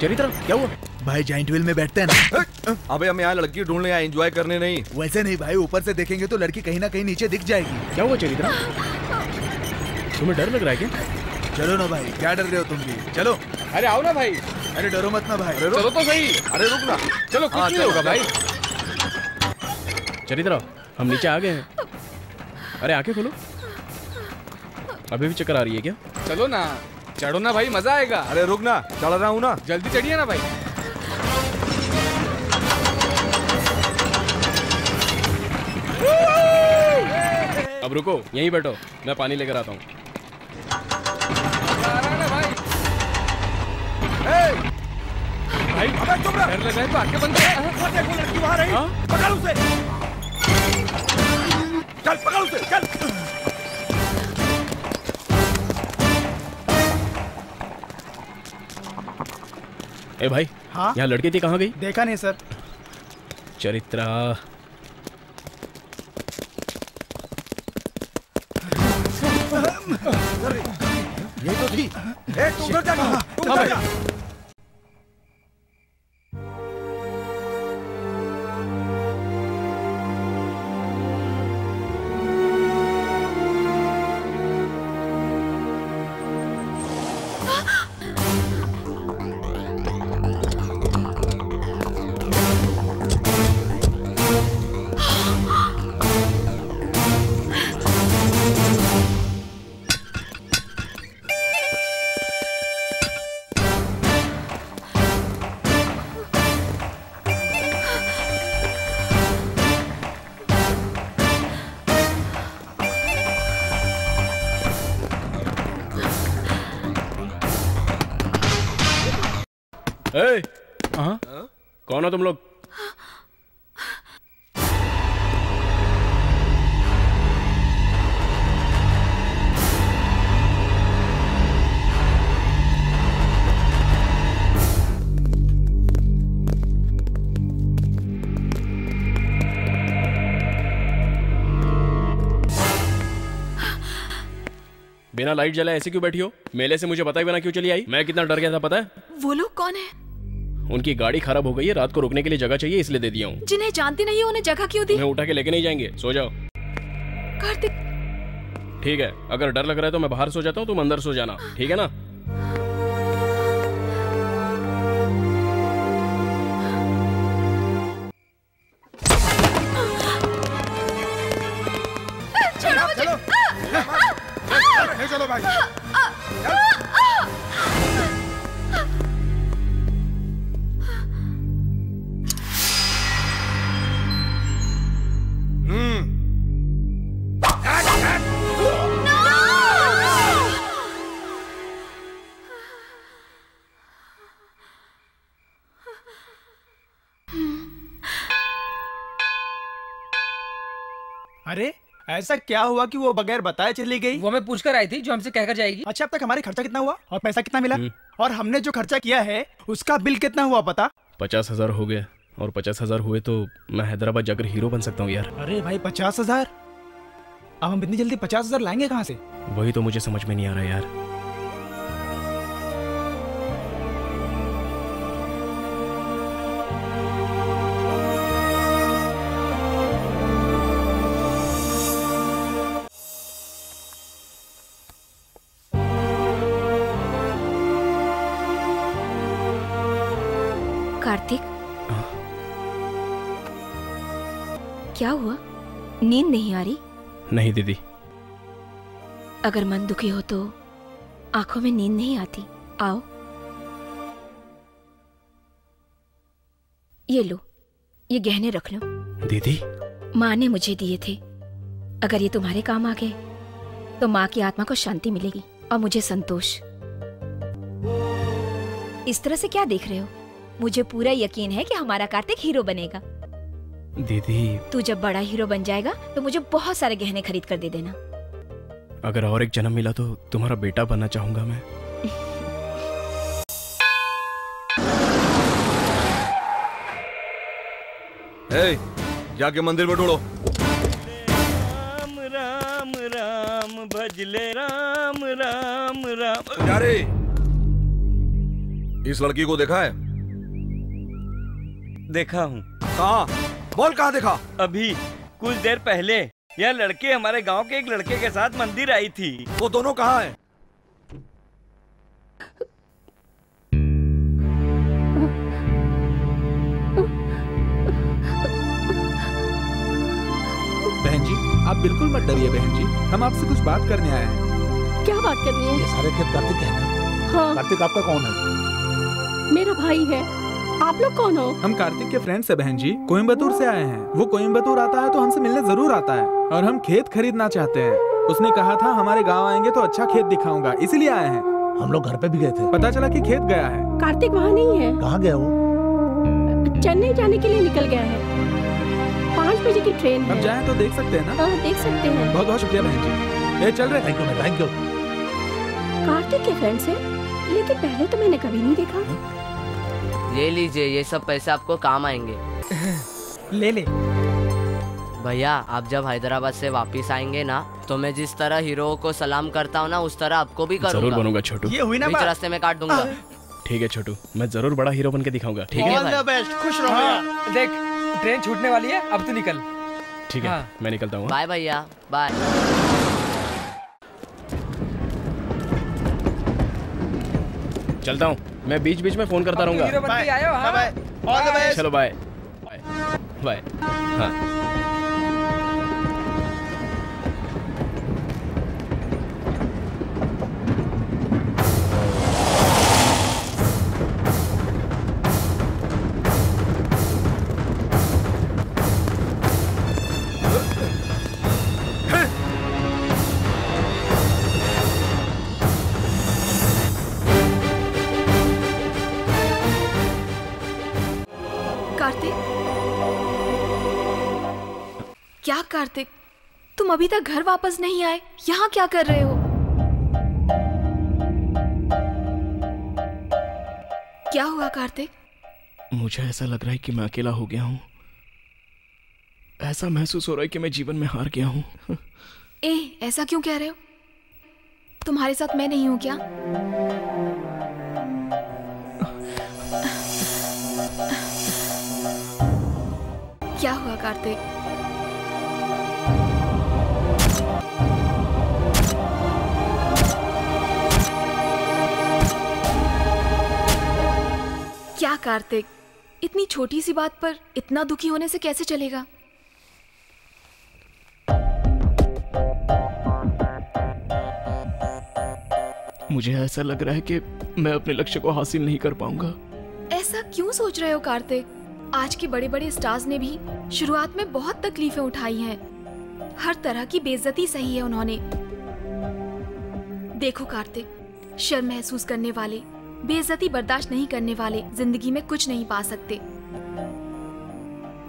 चरित्र क्या हुआ? भाई जॉइंट व्हील में बैठते हैं ना। अबे हम यहाँ लड़की ढूँढने आए एंजॉय करने नहीं। वैसे नहीं भाई ऊपर से देखेंगे तो लड़की कहीं ना कहीं नीचे दिख जाएगी। क्या हुआ चरित्र? तुम्हें डर लग रहा है क्या? चलो ना भाई क्या डर रहे हो तुम भी? चलो। अरे आओ ना भाई। अरे डरो मत ना भाई। चलो तो सही। अरे रुक ना। चलो कुछ हाँ, नहीं होगा भाई। चरित्र हम नीचे आ गए हैं। अरे आके खोलो। अभी भी चक्कर आ रही है क्या? चलो ना। चढ़ो ना भाई मज़ा आएगा। अरे रुक ना। चढ़ रहा हूँ ना। जल्दी चढ़िए ना भाई। अब रुको यहीं बैठो। मैं पानी लेकर आता हूँ। भाई डर लग रहा। है आँखें बंद। कर देखो लड़की वहाँ रही। पकड़ उसे। चल पकड़ उसे चल। ए भाई हाँ? यहाँ लड़की थी कहाँ गई? देखा नहीं सर। चरित्रा। यही तो थी। ए तू उधर जा तू उधर जा। कौन हो तुम लोग? बिना लाइट जलाए ऐसे क्यों बैठी हो? मेले से मुझे बताए बिना क्यों चली आई। मैं कितना डर गया था, पता है? वो लोग कौन है? उनकी गाड़ी खराब हो गई है रात को रुकने के लिए जगह चाहिए इसलिए दे दिया हूँ जिन्हें जानती नहीं उन्हें जगह क्यों दी उठा के लेके नहीं जाएँगे सो जाओ कार्तिक ठीक है अगर डर लग रहा है तो मैं बाहर सो जाता हूँ तुम अंदर सो जाना ठीक है ना चलो भाई अरे ऐसा क्या हुआ कि वो बगैर बताए चली गई? वो मैं पूछ कर आई थी जो हमसे कहकर जाएगी। अच्छा अब तक हमारे खर्चा कितना हुआ? और पैसा कितना मिला? और हमने जो खर्चा किया है उसका बिल कितना हुआ पता? पचास हज़ार हो गया। और पचास हज़ार हुए तो मैं हैदराबाद जाकर हीरो बन सकता हूँ यार। अरे भाई पचास हज़ार? अब हम इतनी जल्दी पचास हज़ार लाएँगे कहाँ से? वही तो मुझे समझ में नहीं आ रहा यार। क्या हुआ? नींद नहीं आ रही? नहीं दीदी। अगर मन दुखी हो तो आँखों में नींद नहीं आती। आओ। ये लो। ये गहने रख लो। दीदी। माँ ने मुझे दिए थे। अगर ये तुम्हारे काम आ गए तो माँ की आत्मा को शांति मिलेगी और मुझे संतोष। इस तरह से क्या देख रहे हो? मुझे पूरा यकीन है कि हमारा कार्तिक हीरो बनेगा। दीदी। तू जब बड़ा हीरो बन जाएगा तो मुझे बहुत सारे गहने खरीद कर दे देना। अगर और एक जन्म मिला तो तुम्हारा बेटा बनना चाहूँगा मैं। ए, जाके मंदिर में ढूंढो। राम राम राम भजले राम राम राम। जा रे इस लड़की को देखा है? देखा हूँ। कहा? बोल कहा देखा? अभी कुछ देर पहले यह लड़के हमारे गाँव के एक लड़के के साथ मंदिर आई थी। वो दोनों कहाँ हैं? बहन जी आप बिल्कुल मत डरिए बहन जी। हम आपसे कुछ बात करने आए हैं। क्या बात करनी है? ये सारे खेत कार्तिक है ना? हाँ। कार्तिक आपका कौन है? मेरा भाई है। आप लोग कौन हो? हम कार्तिक के फ्रेंड्स है बहन जी। कोयम्बतूर से आए हैं। वो कोयम्बतूर आता है तो हमसे मिलने ज़रूर आता है। और हम खेत खरीदना चाहते हैं। उसने कहा था हमारे गाँव आएँगे तो अच्छा खेत दिखाऊँगा। इसीलिए आए हैं। हम लोग घर पे भी गए थे। पता चला कि खेत गया है। कार्तिक वहाँ नहीं है। कहाँ गया वो? चेन्नई जाने के लिए निकल गया है। पाँच बजे की ट्रेन अब जाए तो देख सकते हैं ना? हाँ देख सकते हैं। बहुत बहुत शुक्रिया बहन जी। ए चल रहे thank you thank you Kartik के फ्रेंड्स है? लेकिन पहले तो मैंने कभी नहीं देखा। ये लीजिए ये सब पैसे आपको काम आएँगे। ले ले। भैया आप जब हैदराबाद से वापस आएँगे ना तो मैं जिस तरह हीरो को सलाम करता हूँ ना उस तरह आपको भी करूँगा। ज़रूर बनूँगा छोटू। ये हुई ना बीच रास्ते में काट दूँगा। ठीक है छोटू। मैं ज़रूर बड़ा हीरो बन के दिखाऊँगा ठीक है? बेस्ट खुश हाँ, देख ट्रेन छूटने वाली है अब तू निकल। ठीक है हाँ। मैं निकलता हूँ बाय भैया। बाय चलता हूँ। मैं बीच बीच में फ़ोन करता रहूँगा। हाँ। ऑल द बेस्ट चलो बाय बाय बाय हाँ। कार्तिक तुम अभी तक घर वापस नहीं आए। यहाँ क्या कर रहे हो? क्या हुआ कार्तिक? मुझे ऐसा लग रहा है कि मैं अकेला हो गया हूँ। ऐसा महसूस हो रहा है कि मैं जीवन में हार गया हूँ। ए ऐसा क्यों कह रहे हो? तुम्हारे साथ मैं नहीं हूँ क्या? क्या हुआ कार्तिक? क्या कार्तिक? इतनी छोटी सी बात पर इतना दुखी होने से कैसे चलेगा? मुझे ऐसा लग रहा है कि मैं अपने लक्ष्य को हासिल नहीं कर पाऊँगा। ऐसा क्यों सोच रहे हो कार्तिक? आज के बड़े बड़े स्टार्स ने भी शुरुआत में बहुत तकलीफें उठाई हैं। हर तरह की बेइज्जती सही है उन्होंने। देखो कार्तिक शर्म महसूस करने वाले बेइज्जती बर्दाश्त नहीं करने वाले ज़िंदगी में कुछ नहीं पा सकते।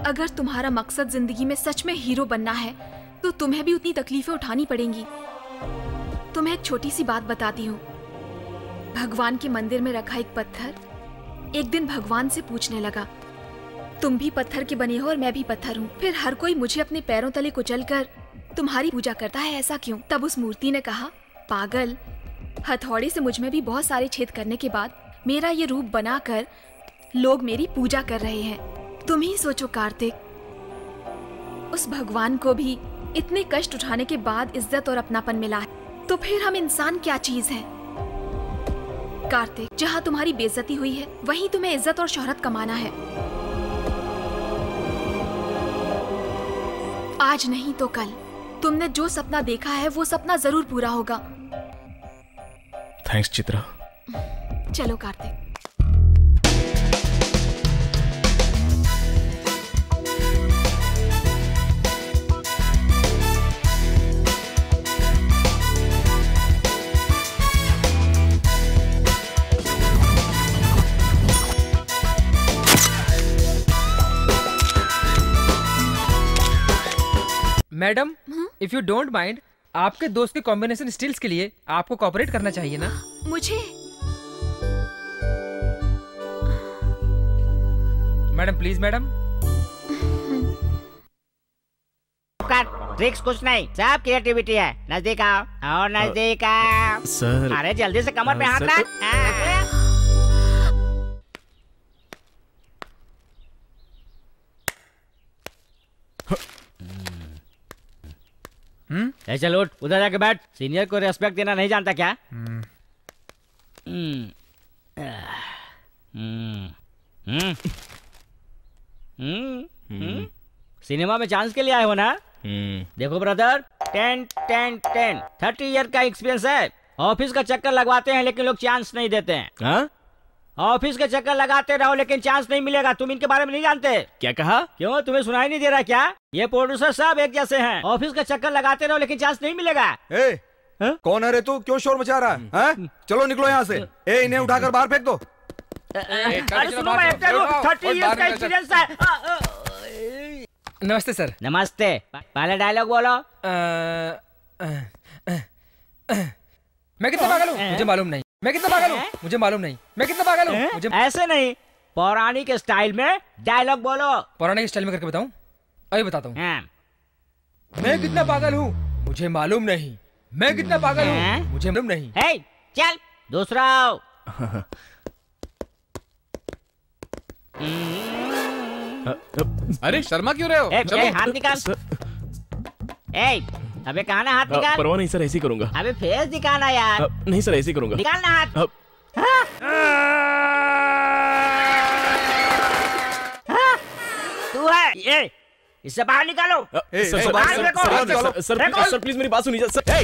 अगर तुम्हारा मकसद ज़िंदगी में सच में हीरो बनना है तो तुम्हें भी उतनी तकलीफें उठानी पड़ेंगी। तुम्हें एक छोटी सी बात बताती हूँ। भगवान के मंदिर में रखा एक पत्थर एक दिन भगवान से पूछने लगा, तुम भी पत्थर के बने हो और मैं भी पत्थर हूँ। फिर हर कोई मुझे अपने पैरों तले कुचल कर तुम्हारी पूजा करता है ऐसा क्यों? तब उस मूर्ति ने कहा, पागल हथौड़े से मुझमें भी बहुत सारे छेद करने के बाद मेरा ये रूप बनाकर लोग मेरी पूजा कर रहे हैं। तुम ही सोचो कार्तिक, उस भगवान को भी इतने कष्ट उठाने के बाद इज़्ज़त और अपनापन मिला है। तो फिर हम इंसान क्या चीज़ है? कार्तिक, जहाँ तुम्हारी बेइज्जती हुई है, वहीं तुम्हें इज़्ज़त और शोहरत कमाना है। आज नहीं तो कल। तुमने जो सपना देखा है, वो सपना ज़रूर पूरा होगा। थैंक्स चित्रा चलो Kartik. Madam if you don't mind आपके दोस्त के कॉम्बिनेशन स्टिल्स के लिए आपको कॉपरेट करना चाहिए ना? मुझे? Madam please madam. ट्रिक्स कुछ नहीं सब क्रिएटिविटी है। नज़दीक आओ। और नज़दीक आओ। सर अरे जल्दी से कमर पे हाथ रख। हम्म? चल उठ उधर जाके बैठ। सीनियर को रेस्पेक्ट देना नहीं जानता क्या? आह, हम्म। हम्म। सिनेमा में चांस के लिए आए हो ना? देखो brother ten ten ten thirty year का एक्सपीरियंस है। ऑफ़िस का चक्कर लगवाते हैं लेकिन लोग चांस नहीं देते हैं। हाँ? ऑफ़िस के चक्कर लगाते रहो लेकिन चांस नहीं मिलेगा। तुम इनके बारे में नहीं जानते। क्या कहा? क्यों? तुम्हें सुनाई नहीं दे रहा क्या? ये प्रोड्यूसर सब एक जैसे हैं। ऑफ़िस का चक्कर लगाते रहो लेकिन चांस नहीं मिलेगा। ए, कौन है रे तू? क्यों शोर मचा रहा है? हैं? चलो निकलो यहाँ से। ए इन्हें उठाकर बाहर फेंक दो। अरे सुनो मैं थर्टी ईयर्स का एक्सपीरियंस है। आ, आ, नमस्ते सर। नमस्ते। पहले डायलॉग बोलो। मैं कितना पागल हूँ? मुझे मालूम नहीं। मैं कितना पागल हूँ? मुझे मालूम नहीं। मैं कितना पागल हूँ? मुझे ऐसे नहीं। पौराणिक स्टाइल में डायलॉग बोलो। पौराणिक स्टाइल में करके बताऊँ? अभी बताता हूँ। मैं कितना पागल हूँ? मुझे मालूम नहीं। मैं कितना पागल हूँ? मुझे मालूम नहीं। हे चल दूसरा आओ। अरे शर्मा क्यों रहे हो? ए, चलो। ए, हाथ निकाल। ए अबे कहा हाथ निकाल। परवाह नहीं सर ऐसी ही करूँगा। अबे फेस दिखाना यार। अ, नहीं सर ऐसी ही करूँगा। निकालना हाथ। हाँ? हाँ? तू है। ये इससे बाहर निकालो। सर सर बाहर sir sir sir sir please मेरी बात सुनिए सर!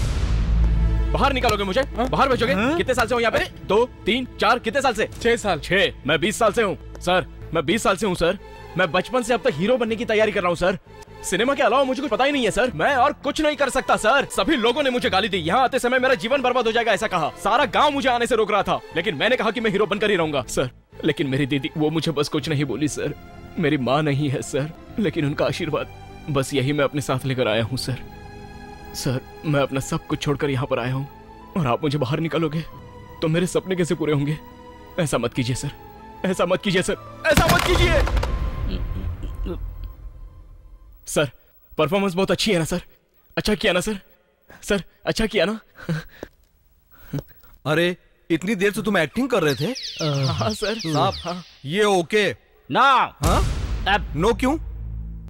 बाहर निकालोगे मुझे? बाहर भेजोगे कितने साल से हूँ यहाँ पे? दो तीन चार कितने साल से? छह साल। छह मैं बीस साल से हूँ। सर मैं बीस साल से हूँ सर। मैं बचपन से अब तक हीरो बनने की तैयारी कर रहा हूँ सर। सिनेमा के अलावा मुझे कुछ पता ही नहीं है, सर। मैं और कुछ नहीं कर सकता, सर। सभी लोगों ने मुझे गाली दी। यहाँ आते समय मेरा जीवन बर्बाद हो जाएगा, ऐसा कहा। सारा गाँव मुझे आने से रोक रहा था। लेकिन मैंने कहा कि मैं हीरो बनकर ही रहूँगा, सर। लेकिन मेरी दीदी, वो मुझे बस कुछ नहीं बोली, सर। मेरी माँ नहीं है, सर। लेकिन उनका आशीर्वाद। बस यही मैं अपने साथ लेकर आया हूँ, सर। सर, मैं अपना सब कुछ छोड़कर यहाँ पर आया हूँ। और आप मुझे बाहर निकालोगे तो मेरे सपने कैसे पूरे होंगे? ऐसा मत कीजिए, सर। ऐसा मत कीजिए, सर। ऐसा मत कीजिए! सर परफॉर्मेंस बहुत अच्छी है ना सर अच्छा किया ना सर सर अच्छा किया ना? अरे इतनी देर से तुम एक्टिंग कर रहे थे? हाँ सर साहब हाँ। ये ओके नो हाँ? नो क्यों?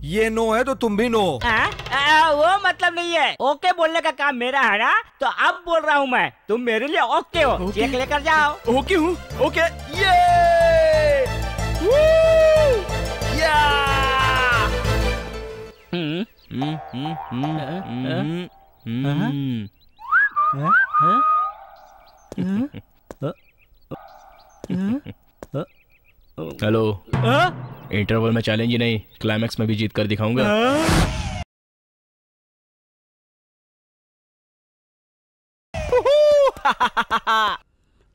ये नो है तो तुम भी नो हाँ? आ, वो मतलब नहीं है। ओके बोलने का काम मेरा है ना? तो अब बोल रहा हूँ मैं। तुम मेरे लिए ओके हो। चेक लेकर जाओ। ओके हूँ। ओके ये हेलो। इंटरवल में चैलेंज ही नहीं क्लाइमैक्स में भी जीत कर दिखाऊँगा।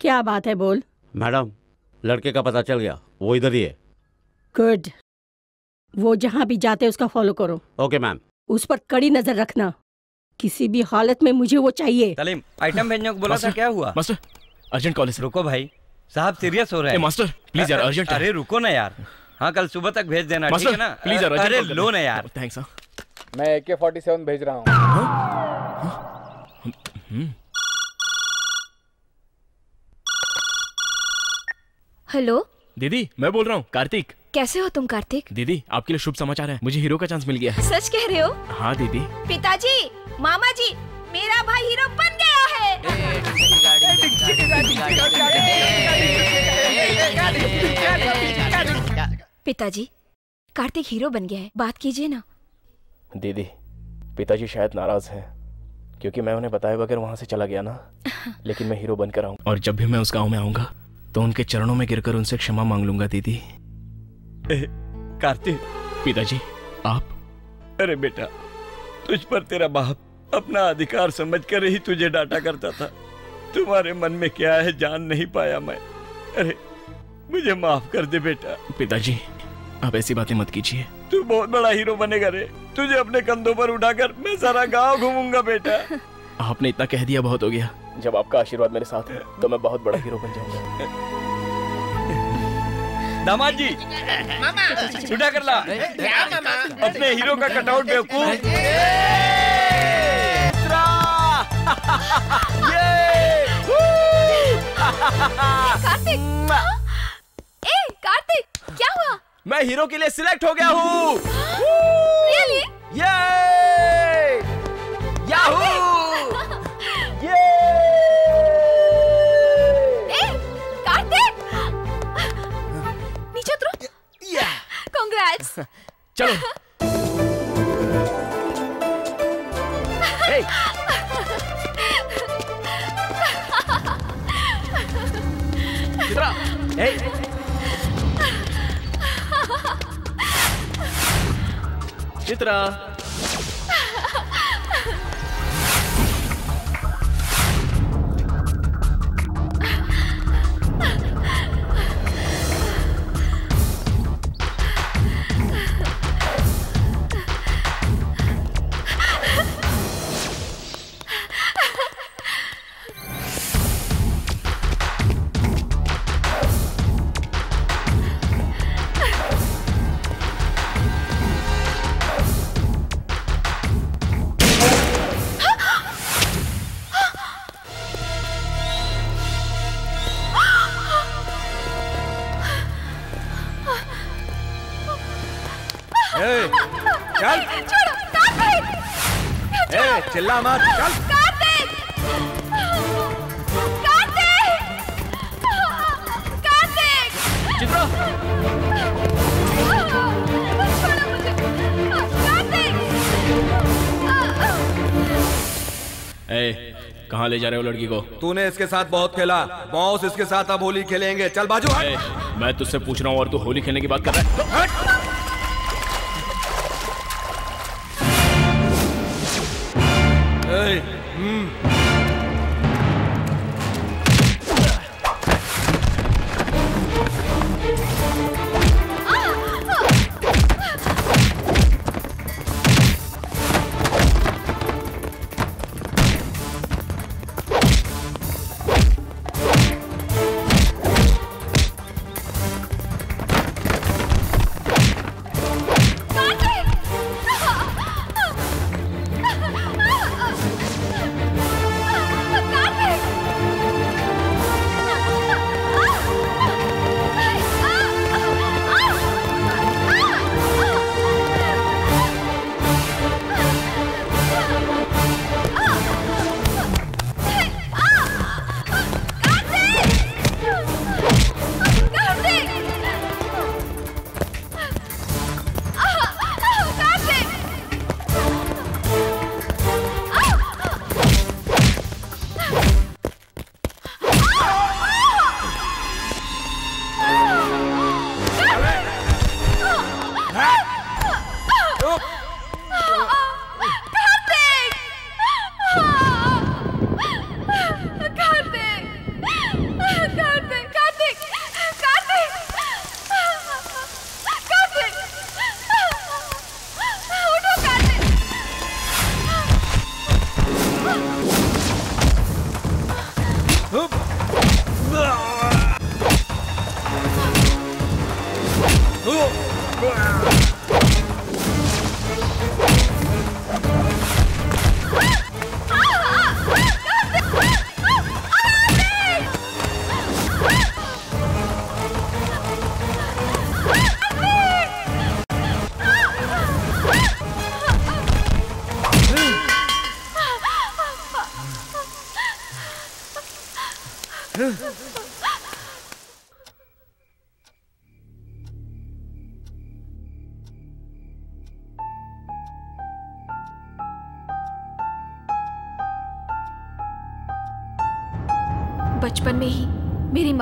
क्या बात है बोल। मैडम लड़के का पता चल गया वो इधर ही है। गुड वो जहाँ भी जाते उसका फॉलो करो। ओके मैम उस पर कड़ी नज़र रखना। किसी भी हालत में मुझे वो चाहिए। सलीम आइटम भेजने को बोला था क्या हुआ? मास्टर अर्जेंट कॉल है रुको भाई साहब सीरियस हो रहे हैं। मास्टर, प्लीज़ यार, है। अरे रुको ना यार। हाँ कल सुबह तक भेज देना ठीक है ना? प्लीज़ यार अरे लो ना यार। थैंक्स हाँ। मैं ए के फोर्टी सेवन भेज रहा हूँ? हेलो? दीदी मैं बोल रहा हूँ कार्तिक। कैसे हो तुम कार्तिक? दीदी आपके लिए शुभ समाचार है। मुझे हीरो का चांस मिल गया है। सच कह रहे हो? हाँ दीदी। पिताजी मामा जी मेरा भाई हीरो बन गया है। पिताजी कार्तिक हीरो बन गया है। बात कीजिए ना। दीदी पिताजी शायद नाराज़ हैं क्योंकि मैं उन्हें बताए बगैर वहाँ से चला गया ना। लेकिन मैं हीरो बनकर आऊँगा और जब भी मैं उस गाँव में आऊँगा तो उनके चरणों में गिरकर उनसे क्षमा मांग लूँगा दीदी। कार्तिक। पिताजी आप? अरे बेटा तुझ पर तेरा बाप अपना अधिकार समझकर ही तुझे डांटा करता था। तुम्हारे मन में क्या है जान नहीं पाया मैं। अरे मुझे माफ़ कर दे बेटा। पिताजी आप ऐसी बातें मत कीजिए। तू बहुत बड़ा हीरो बनेगा रे। तुझे अपने कंधों पर उठाकर मैं सारा गाँव घूमूँगा बेटा। आपने इतना कह दिया बहुत हो गया। जब आपका आशीर्वाद मेरे साथ है तो मैं बहुत बड़ा हीरो बन जाऊँगा। दामाद जी मामा। उठा कर ला। अपने हीरो का कटआउट बेवकूफ़। कार्तिक ए कार्तिक क्या हुआ? मैं हीरो के लिए सिलेक्ट हो गया हूँ। रियली ये याहू नीचे उतरो कांग्रेट्स चलो Hey! चित्रा hey! चित्रा मत चल। कार्तिक! कार्तिक! कार्तिक! चित्रा। छोड़ो मुझे कार्तिक ए, कहाँ ले जा रहे हो लड़की को? तूने इसके साथ बहुत खेला। बॉस इसके साथ अब होली खेलेंगे। चल बाजू ए, मैं तुझसे पूछ रहा हूँ और तू होली खेलने की बात कर रहा है।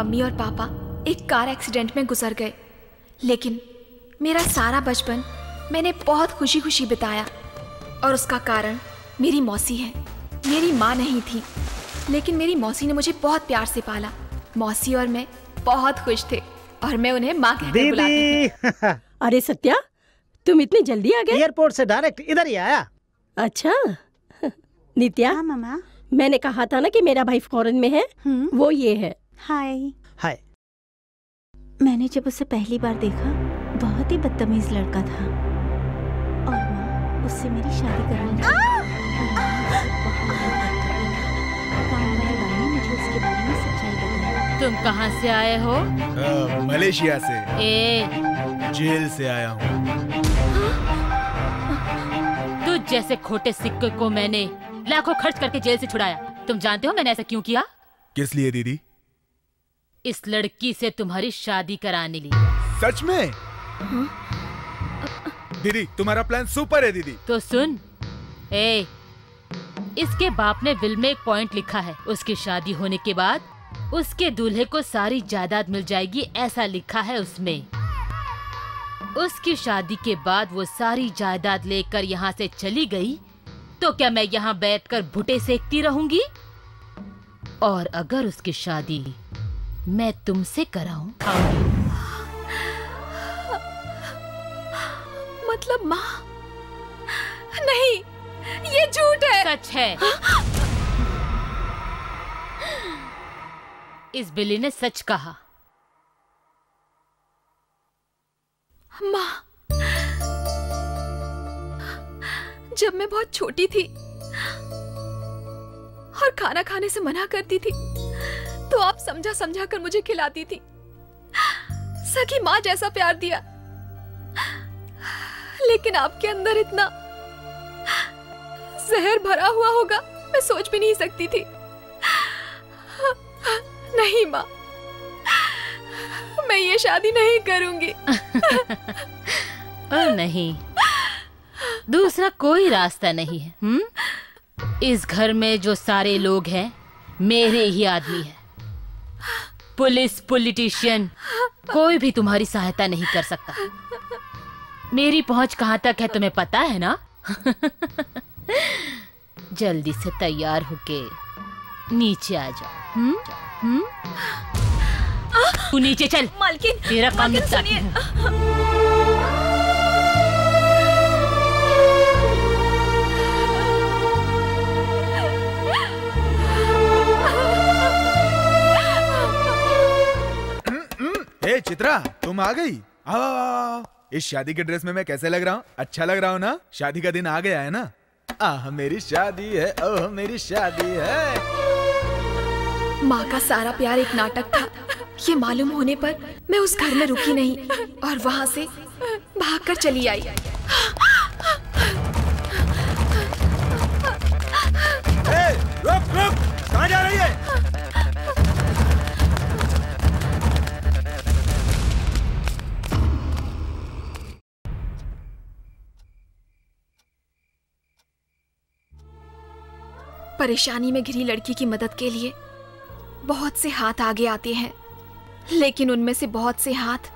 मम्मी और पापा एक कार एक्सीडेंट में गुजर गए। लेकिन मेरा सारा बचपन मैंने बहुत खुशी खुशी बिताया और उसका कारण मेरी मौसी है। मेरी माँ नहीं थी लेकिन मेरी मौसी ने मुझे बहुत प्यार से पाला। मौसी और मैं बहुत खुश थे और मैं उन्हें माँ कहकर बुलाती थी। अरे सत्या तुम इतनी जल्दी आ गए? एयरपोर्ट से डायरेक्ट इधर ही आया। अच्छा नित्या हाँ मामा। मैंने कहा था ना कि मेरा भाई फॉरेन में है वो ये है। हाय हाय मैंने जब उसे पहली बार देखा बहुत ही बदतमीज लड़का था। और माँ उससे मेरी शादी करवानी काम वाले भाई ने मुझे उसके बारे में सच्चाई बताई तुम कहाँ से आए हो? अ, मलेशिया से। ए। जेल से आया हूँ। तू जैसे खोटे सिक्के को मैंने लाखों खर्च करके जेल से छुड़ाया। तुम जानते हो मैंने ऐसा क्यों किया? किस लिए दीदी? इस लड़की से तुम्हारी शादी कराने ली सच में? दीदी तुम्हारा प्लान सुपर है दीदी। तो सुन। ए इसके बाप ने विल में एक पॉइंट लिखा है। उसकी शादी होने के बाद उसके दूल्हे को सारी जायदाद मिल जाएगी ऐसा लिखा है उसमें। उसकी शादी के बाद वो सारी जायदाद लेकर यहाँ से चली गई तो क्या मैं यहाँ बैठकर भुटे सेकती रहूँगी? और अगर उसकी शादी मैं तुमसे कराऊं। मतलब माँ? नहीं ये झूठ है। सच है। इस बिल्ली ने सच कहा। माँ जब मैं बहुत छोटी थी और खाना खाने से मना करती थी तो आप समझा समझा कर मुझे खिलाती थी। सखी माँ जैसा प्यार दिया। लेकिन आपके अंदर इतना जहर भरा हुआ होगा, मैं सोच भी नहीं सकती थी। नहीं माँ, मैं ये शादी नहीं करूँगी। नहीं। दूसरा कोई रास्ता नहीं है हुँ? इस घर में जो सारे लोग हैं, मेरे ही आदमी हैं। पुलिस पॉलिटिशियन कोई भी तुम्हारी सहायता नहीं कर सकता। मेरी पहुँच कहाँ तक है तुम्हें पता है ना? जल्दी से तैयार होके नीचे आ जाओ। हुँ? हुँ? तू नीचे चल। मालकिन तेरा काम मालकिन, हूँ ए चित्रा तुम आ गई? आओ, आओ, आओ, आओ। इस शादी के ड्रेस में मैं कैसे लग रहा हूँ? अच्छा लग रहा हूँ ना? शादी का दिन आ गया है ना? आह मेरी शादी है ओह मेरी शादी है। माँ का सारा प्यार एक नाटक था। ये मालूम होने पर मैं उस घर में रुकी नहीं और वहाँ से भागकर चली आई। ए, रुक रुक कहाँ जा रही है? परेशानी में घिरी लड़की की मदद के लिए बहुत से हाथ आगे आते हैं, लेकिन उनमें से बहुत से हाथ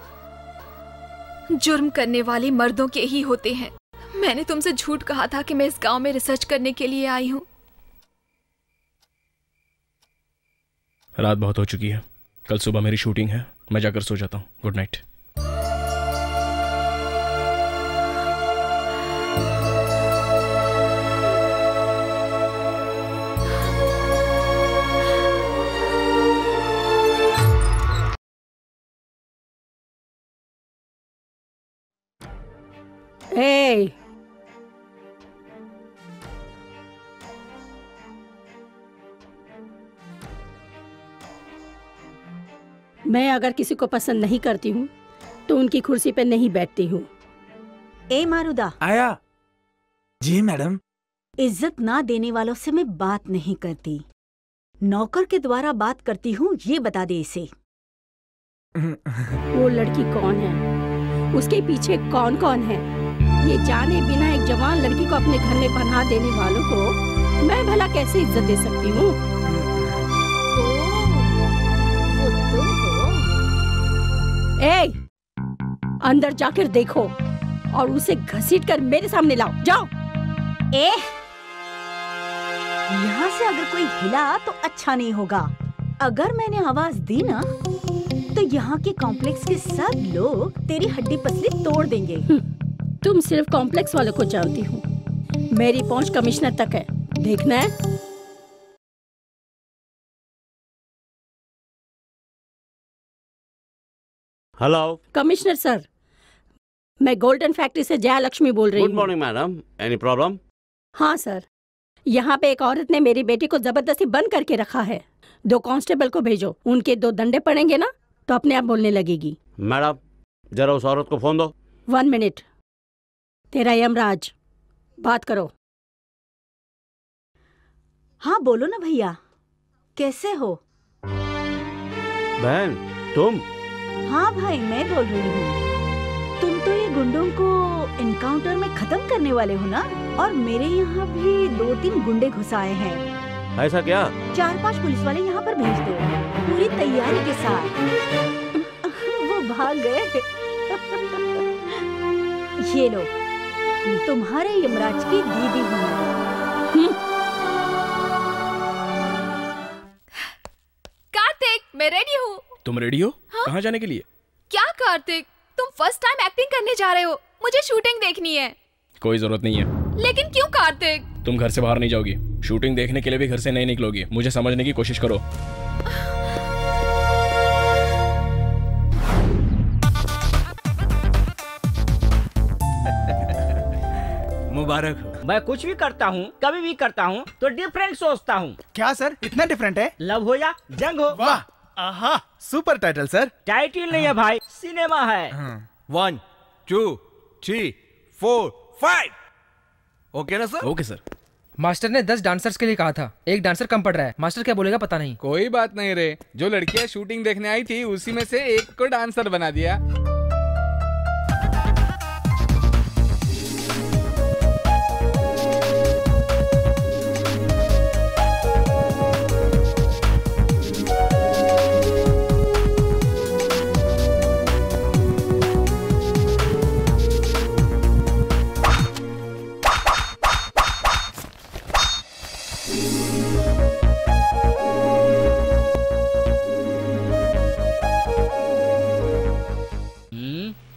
जुर्म करने वाले मर्दों के ही होते हैं। मैंने तुमसे झूठ कहा था कि मैं इस गाँव में रिसर्च करने के लिए आई हूँ। रात बहुत हो चुकी है। कल सुबह मेरी शूटिंग है। मैं जाकर सो जाता हूँ। Good night. मैं अगर किसी को पसंद नहीं करती हूँ तो उनकी कुर्सी पे नहीं बैठती हूँ। ए मारुदा। आया। जी मैडम। इज़्ज़त ना देने वालों से मैं बात नहीं करती। नौकर के द्वारा बात करती हूँ ये बता दे इसे। वो लड़की कौन है? उसके पीछे कौन कौन है? ये जाने बिना एक जवान लड़की को अपने घर में पनाह देने वालों को मैं भला कैसे इज़्ज़त दे सकती हूँ? ए अंदर जाकर देखो और उसे घसीट कर मेरे सामने लाओ। जाओ। ए यहाँ से अगर कोई हिला तो अच्छा नहीं होगा। अगर मैंने आवाज़ दी ना तो यहाँ के कॉम्प्लेक्स के सब लोग तेरी हड्डी पसली तोड़ देंगे। तुम सिर्फ़ कॉम्प्लेक्स वालों को जानती हो। मेरी पहुँच कमिश्नर तक है। देखना है। हेलो कमिश्नर सर मैं गोल्डन फैक्ट्री से जया लक्ष्मी बोल रही गुड हूँ। मॉर्निंग मैडम एनी प्रॉब्लम हाँ सर यहाँ पे एक औरत ने मेरी बेटी को ज़बरदस्ती बंद करके रखा है। दो कांस्टेबल को भेजो। उनके दो डंडे पड़ेंगे ना तो अपने आप बोलने लगेगी। मैडम जरा उस औरत को फ़ोन दो। वन मिनट तेरा यमराज बात करो। हाँ बोलो ना भैया। कैसे हो? बहन तुम? हाँ भाई मैं बोल रही हूँ। तुम तो ये गुंडों को इनकाउंटर में खत्म करने वाले हो ना? और मेरे यहाँ भी दो तीन गुंडे घुस आए हैं। ऐसा क्या? चार पाँच पुलिस वाले यहाँ पर भेज दो। पूरी तैयारी के साथ। वो भाग गए। ये लो तुम्हारे यमराज की दीदी हूँ। कार्तिक मैं रेडी हूँ। तुम रेडी हो? कहाँ जाने के लिए? क्या कार्तिक? तुम फ़र्स्ट टाइम एक्टिंग करने जा रहे हो। मुझे शूटिंग देखनी है। कोई ज़रूरत नहीं है। लेकिन क्यों कार्तिक? तुम घर से बाहर नहीं जाओगी। शूटिंग देखने के लिए भी घर से नहीं निकलोगी। मुझे समझने की कोशिश करो। मुबारक हो। मैं कुछ भी करता हूँ कभी भी करता हूँ तो डिफरेंट सोचता हूँ। क्या सर? इतना डिफरेंट है? लव हो या जंग हो? वाह! आहा। सुपर टाइटल सर टाइटल नहीं है भाई सिनेमा है। One two three four five okay ना सर ओके सर मास्टर ने दस डांसर्स के लिए कहा था। एक डांसर कम पड़ रहा है। मास्टर क्या बोलेगा पता नहीं। कोई बात नहीं रे। जो लड़कियाँ शूटिंग देखने आई थी उसी में से एक को डांसर बना दिया।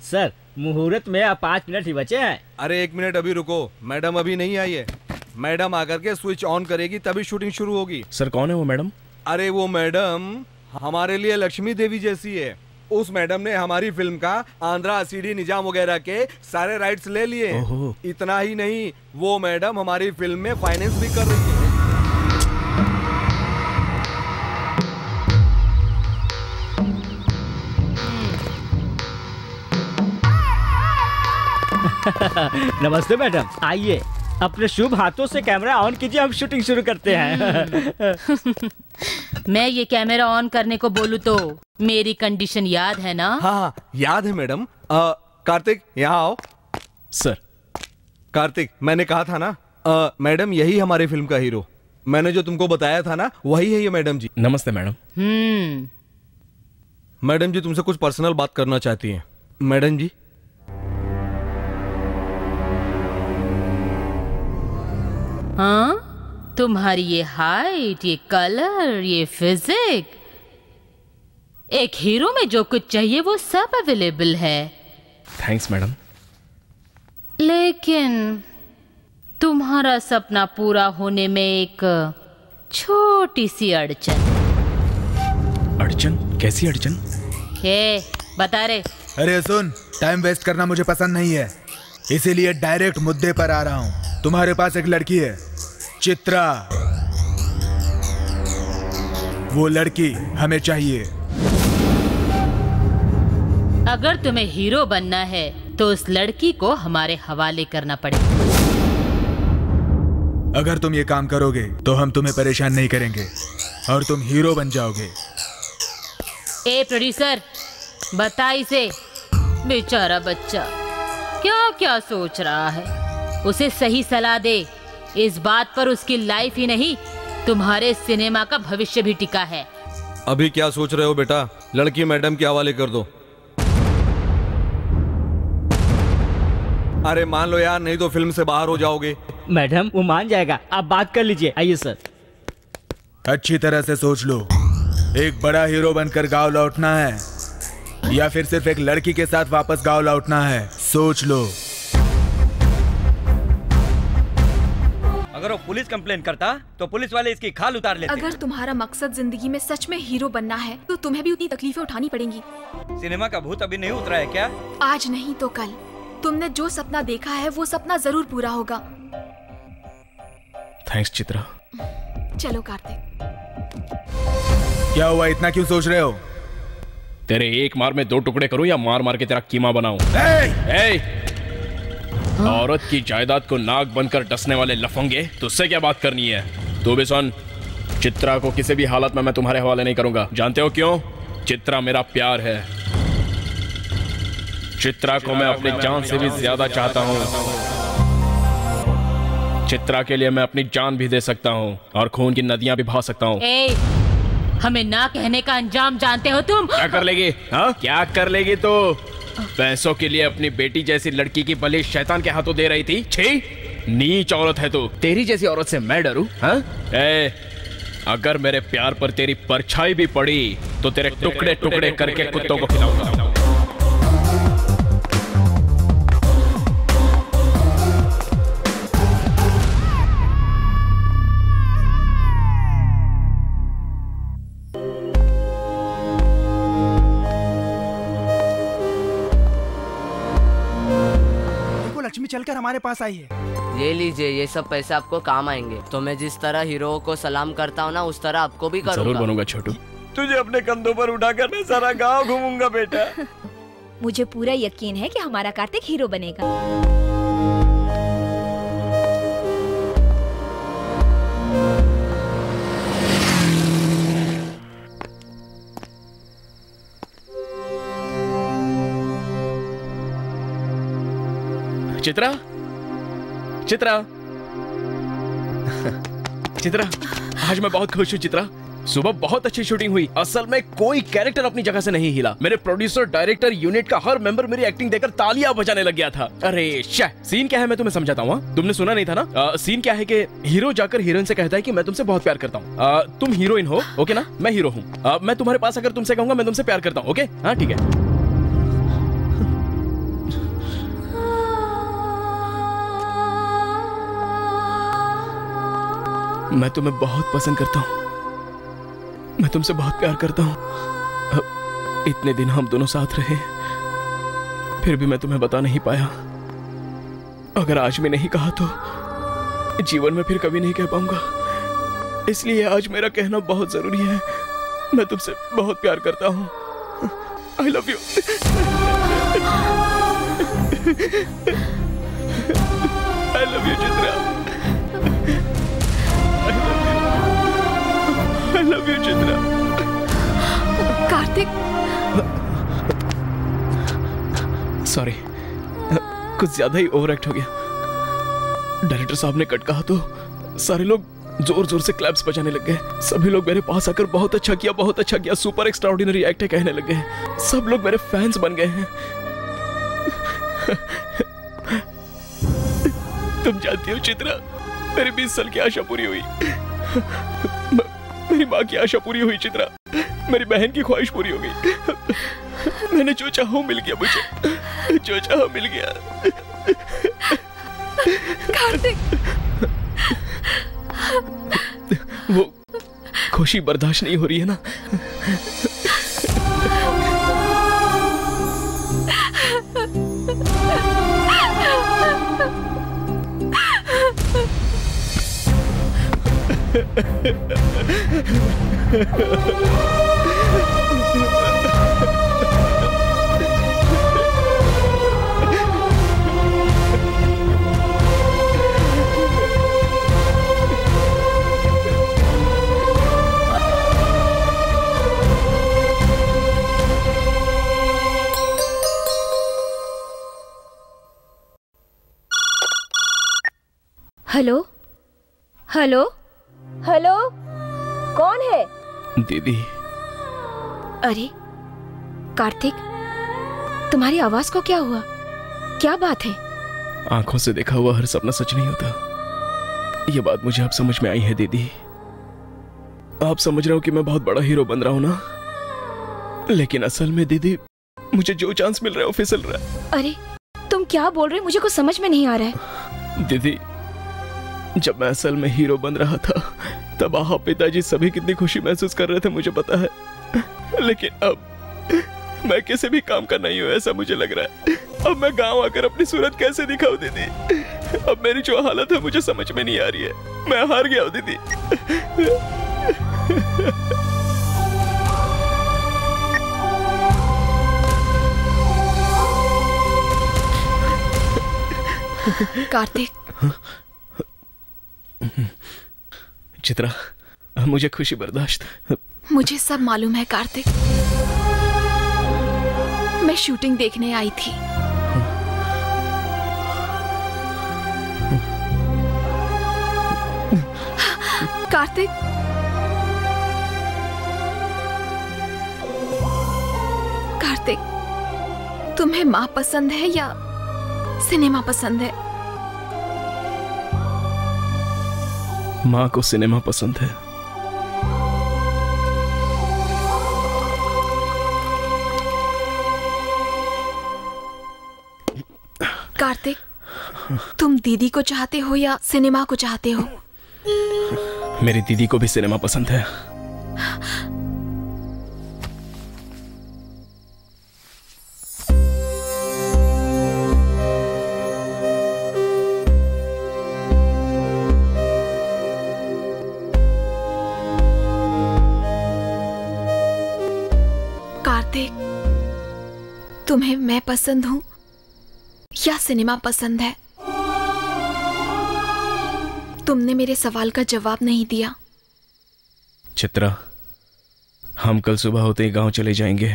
सर मुहूर्त में अब पाँच मिनट ही बचे हैं। अरे एक मिनट अभी रुको। मैडम अभी नहीं आई है। मैडम आकर के स्विच ऑन करेगी तभी शूटिंग शुरू होगी। सर कौन है वो मैडम? अरे वो मैडम हमारे लिए लक्ष्मी देवी जैसी है। उस मैडम ने हमारी फ़िल्म का आंध्रा सीडी निज़ाम वगैरह के सारे राइट्स ले लिए। इतना ही नहीं वो मैडम हमारी फ़िल्म में फाइनेंस भी कर रही है। नमस्ते मैडम। आइए। अपने शुभ हाथों से कैमरा ऑन कीजिए हम शूटिंग शुरू करते हैं। मैं ये कैमरा ऑन करने को बोलूँ तो मेरी कंडीशन याद है ना? हाँ हाँ याद है मैडम। कार्तिक यहाँ आओ। सर। कार्तिक मैंने कहा था ना अ, मैडम यही हमारी फ़िल्म का हीरो। मैंने जो तुमको बताया था ना वही है ये मैडम जी। नमस्ते मैडम। हम्म। मैडम जी तुमसे कुछ पर्सनल बात करना चाहती हैं। मैडम जी हाँ? तुम्हारी ये हाइट ये कलर ये फिजिक एक हीरो में जो कुछ चाहिए वो सब अवेलेबल है। थैंक्स मैडम लेकिन तुम्हारा सपना पूरा होने में एक छोटी सी अड़चन। अड़चन? कैसी अड़चन? हे बता रे। अरे सुन टाइम वेस्ट करना मुझे पसंद नहीं है। इसीलिए डायरेक्ट मुद्दे पर आ रहा हूँ। तुम्हारे पास एक लड़की है चित्रा। वो लड़की हमें चाहिए। अगर तुम्हें हीरो बनना है तो उस लड़की को हमारे हवाले करना पड़ेगा। अगर तुम ये काम करोगे तो हम तुम्हें परेशान नहीं करेंगे और तुम हीरो बन जाओगे। ए प्रोड्यूसर बता इसे बेचारा बच्चा। क्या क्या सोच रहा है? उसे सही सलाह दे। इस बात पर उसकी लाइफ ही नहीं तुम्हारे सिनेमा का भविष्य भी टिका है। अभी क्या सोच रहे हो बेटा? लड़की मैडम के हवाले कर दो। अरे मान लो यार नहीं तो फ़िल्म से बाहर हो जाओगे। मैडम वो मान जाएगा। आप बात कर लीजिए। आइए सर अच्छी तरह से सोच लो। एक बड़ा हीरो बनकर गाँव लौटना है या फिर सिर्फ़ एक लड़की के साथ वापस गाँव लौटना है। सोच लो। अगर वो पुलिस कंप्लेन करता तो पुलिस वाले इसकी खाल उतार लेते। अगर तुम्हारा मकसद ज़िंदगी में सच में हीरो बनना है तो तुम्हें भी उतनी तकलीफें उठानी पड़ेंगी। सिनेमा का भूत अभी नहीं उतरा है क्या? आज नहीं तो कल। तुमने जो सपना देखा है वो सपना ज़रूर पूरा होगा। थैंक्स चित्रा। चलो कार्तिक। क्या हुआ? इतना क्यों सोच रहे हो? तेरे एक मार में दो टुकड़े करूँ या मार मार के तेरा कीमा बनाऊँ? ए! औरत की जायदाद को नाक बनकर डसने वाले लफंगे तुझसे क्या बात करनी है? तू भी सुन चित्रा को किसी भी हालत में मैं तुम्हारे हवाले नहीं करूँगा। जानते हो क्यों? चित्रा मेरा प्यार है। चित्रा को मैं अपनी जान से भी ज़्यादा चाहता हूँ। चित्रा के लिए मैं अपनी जान भी दे सकता हूँ और खून की नदियाँ भी बहा सकता हूँ। ए हमें ना कहने का अंजाम जानते हो तुम? क्या कर लेगी? हा? क्या कर लेगी तो? पैसों के लिए अपनी बेटी जैसी लड़की की बलि शैतान के हाथों दे रही थी। छे! नीच औरत है तो। तेरी जैसी औरत से मैं डरू हाँ? ए अगर मेरे प्यार पर तेरी परछाई भी पड़ी तो तेरे टुकड़े टुकड़े करके कुत्तों को खिलाऊँगा। चलकर हमारे पास आई है। ये लीजिए ये सब पैसे आपको काम आएँगे। तो मैं जिस तरह हीरो को सलाम करता हूँ ना उस तरह आपको भी ज़रूर करूँगा बनूँगा छोटू। तुझे अपने कंधों पर उठाकर मैं सारा गाँव घूमूँगा बेटा। मुझे पूरा यकीन है कि हमारा कार्तिक हीरो बनेगा। चित्रा? चित्रा? चित्रा आज मैं बहुत खुश हूँ चित्रा। सुबह बहुत अच्छी शूटिंग हुई। असल में कोई कैरेक्टर अपनी जगह से नहीं हिला। मेरे प्रोड्यूसर डायरेक्टर यूनिट का हर मेंबर मेरी एक्टिंग देखकर तालियाँ बजाने लग गया था। अरे शह सीन क्या है मैं तुम्हें समझाता हूँ हाँ? तुमने सुना नहीं था ना? आ, सीन क्या है कि हीरो जाकर हीरोइन से कहता है कि मैं तुमसे बहुत प्यार करता हूँ। तुम हीरोइन हो ओके ना? मैं हीरो हूँ। मैं तुम्हारे पास अगर तुमसे कहूँगा मैं तुमसे प्यार करता हूँ ओके हाँ ठीक है। मैं तुम्हें बहुत पसंद करता हूँ। मैं तुमसे बहुत प्यार करता हूँ। इतने दिन हम दोनों साथ रहे, फिर भी मैं तुम्हें बता नहीं पाया। अगर आज मैं नहीं कहा तो जीवन में फिर कभी नहीं कह पाऊँगा। इसलिए आज मेरा कहना बहुत ज़रूरी है। मैं तुमसे बहुत प्यार करता हूँ। I love you I love you Chitra. Love you Chitra Kartik sorry कुछ ज़्यादा ही ओवर एक्ट हो गया। डायरेक्टर साहब ने कट कहा तो सारे लोग ज़ोर ज़ोर से क्लैप्स बजाने लग गए। सभी लोग मेरे पास आकर बहुत अच्छा किया बहुत अच्छा किया। सुपर एक्स्ट्राऑर्डिनरी एक्ट है कहने लग गए। सब लोग मेरे फैंस बन गए हैं। तुम जानती हो चित्रा मेरी बीस साल की आशा पूरी हुई। म- मेरी माँ की आशा पूरी हुई चित्रा। मेरी बहन की ख्वाहिश पूरी हो गई। मैंने जो चाहो मिल गया मुझे। जो चाहो मिल गया। कार्तिक। वो खुशी बर्दाश्त नहीं हो रही है ना? Ha ha ha. Hello hello hello कौन है? दीदी। अरे कार्तिक तुम्हारी आवाज़ को क्या हुआ? क्या बात है? आँखों से देखा हुआ हर सपना सच नहीं होता। ये बात मुझे अब समझ में आई है दीदी। आप समझ रहे हो कि मैं बहुत बड़ा हीरो बन रहा हूँ ना? लेकिन असल में दीदी मुझे जो चांस मिल रहा है वो फिसल रहा है। अरे तुम क्या बोल रहे हो? मुझे कुछ समझ में नहीं आ रहा है। दीदी जब मैं असल में हीरो बन रहा था, तब आप पिताजी सभी कितनी खुशी महसूस कर रहे थे मुझे पता है। लेकिन अब मैं किसी भी काम का नहीं हूँ, ऐसा मुझे लग रहा है। अब मैं गाँव आकर अपनी सूरत कैसे दिखाऊँ, दीदी? अब मेरी जो हालत है, मुझे समझ में नहीं आ रही है। मैं हार गया हूँ, दीदी। कार्तिक चित्रा, मुझे खुशी बर्दाश्त। मुझे सब मालूम है, कार्तिक। मैं शूटिंग देखने आई थी। कार्तिक। कार्तिक, तुम्हें माँ पसंद है या सिनेमा पसंद है? माँ को सिनेमा पसंद है। कार्तिक तुम दीदी को चाहते हो या सिनेमा को चाहते हो? मेरी दीदी को भी सिनेमा पसंद है। तुम्हें मैं पसंद हूँ? या सिनेमा पसंद है? तुमने मेरे सवाल का जवाब नहीं दिया। चित्रा, हम कल सुबह होते ही गाँव चले जाएँगे।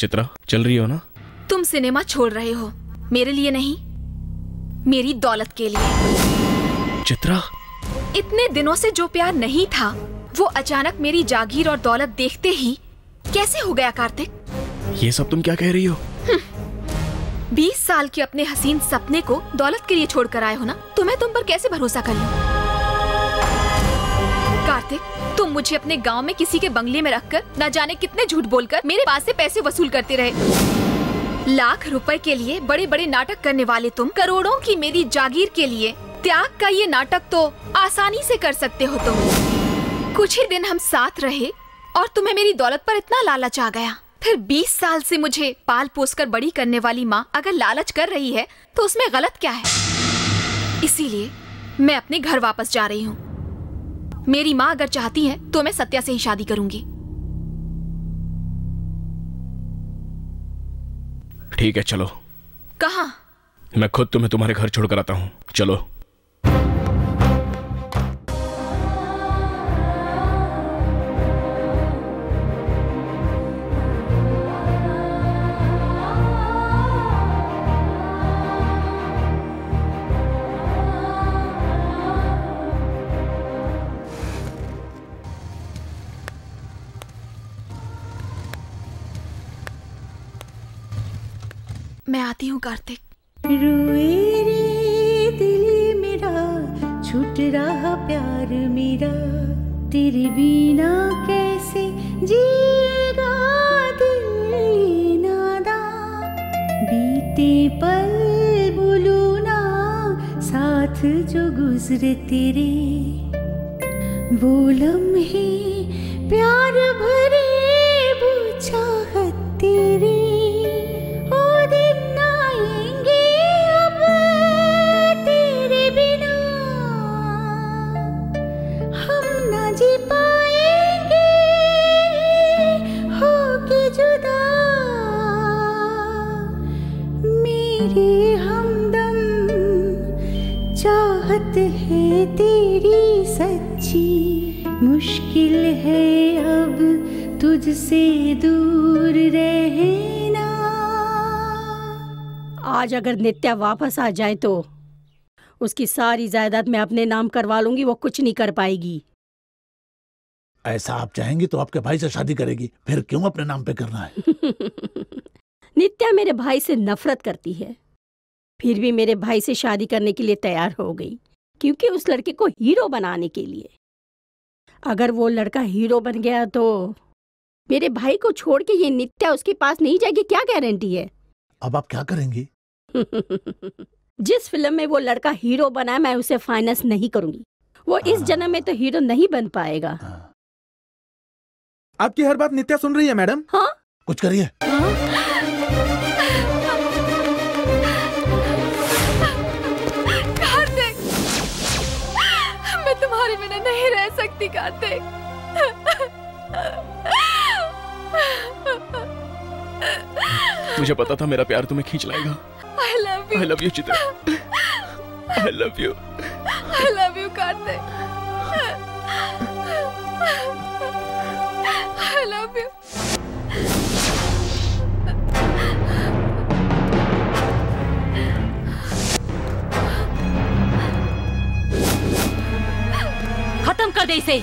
चित्रा, चल रही हो ना? तुम सिनेमा छोड़ रहे हो। मेरे लिए नहीं मेरी दौलत के लिए। चित्रा? इतने दिनों से जो प्यार नहीं था वो अचानक मेरी जागीर और दौलत देखते ही कैसे हो गया कार्तिक? ये सब तुम क्या कह रही हो? बीस साल के अपने हसीन सपने को दौलत के लिए छोड़ कर आए हो ना? तो मैं तुम पर कैसे भरोसा कर लूँ? कार्तिक तुम मुझे अपने गाँव में किसी के बंगले में रखकर न जाने कितने झूठ बोलकर मेरे पास से पैसे वसूल करते रहे। लाख रुपए के लिए बड़े बड़े नाटक करने वाले तुम करोड़ों की मेरी जागीर के लिए त्याग का ये नाटक तो आसानी से कर सकते हो तुम। कुछ ही दिन हम साथ रहे और तुम्हें मेरी दौलत पर इतना लालच आ गया। फिर 20 साल से मुझे पाल पोस कर बड़ी करने वाली माँ अगर लालच कर रही है तो उसमें गलत क्या है? इसीलिए मैं अपने घर वापस जा रही हूँ। मेरी माँ अगर चाहती है तो मैं सत्या से ही शादी करूँगी। ठीक है चलो। कहा? मैं खुद तुम्हें तुम्हारे घर छोड़कर आता हूँ। चलो। आती हूँ कार्तिक। रोए छूट रहा प्यार मेरा। तेरे बिना कैसे जीगा दिल नादा बीते पल बोलू ना, साथ जो गुजरे तेरे। वो लम्हे प्यार भरे वो तेरी। चाहत है तेरी सच्ची? मुश्किल है अब तुझसे दूर रहना। आज अगर नित्या वापस आ जाए तो? उसकी सारी जायदाद मैं अपने नाम करवा लूँगी वो कुछ नहीं कर पाएगी। ऐसा आप चाहेंगी तो आपके भाई से शादी करेगी फिर क्यों अपने नाम पे करना है? नित्या मेरे भाई से नफरत करती है। फिर भी मेरे भाई से शादी करने के लिए तैयार हो गई। क्योंकि उस लड़के को हीरो बनाने के लिए। अगर वो लड़का हीरो बन गया तो मेरे भाई को छोड़ के ये नित्या उसके पास नहीं जाएगी क्या गारंटी है? अब आप क्या करेंगी? जिस फ़िल्म में वो लड़का हीरो बना मैं उसे फाइनेंस नहीं करूँगी। वो इस जन्म में तो हीरो नहीं बन पाएगा। आपकी हर बात नित्या सुन रही है मैडम? हाँ। कुछ करिए। तुम्हारे बिना नहीं रह सकती कार्तिक मुझे पता था मेरा प्यार तुम्हें खींच लाएगा। I love you I love you Chitra. I love you I love you Kartik I love you खत्म कर दे इसे।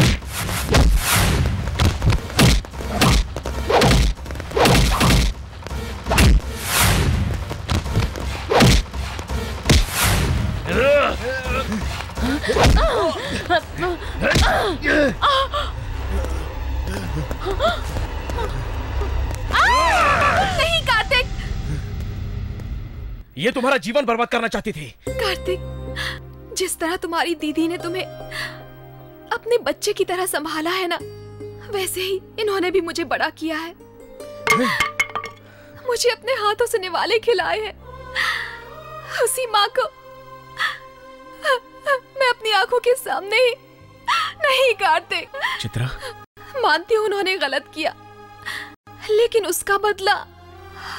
ये तुम्हारा जीवन बर्बाद करना चाहती थी। कार्तिक जिस तरह तुम्हारी दीदी ने तुम्हें अपने बच्चे की तरह संभाला है ना वैसे ही इन्होंने भी मुझे बड़ा किया है। मुझे अपने हाथों से निवाले खिलाए हैं। उसी माँ को मैं अपनी आँखों के सामने ही नहीं कार्तिक चित्रा। मानती हूँ उन्होंने गलत किया लेकिन उसका बदला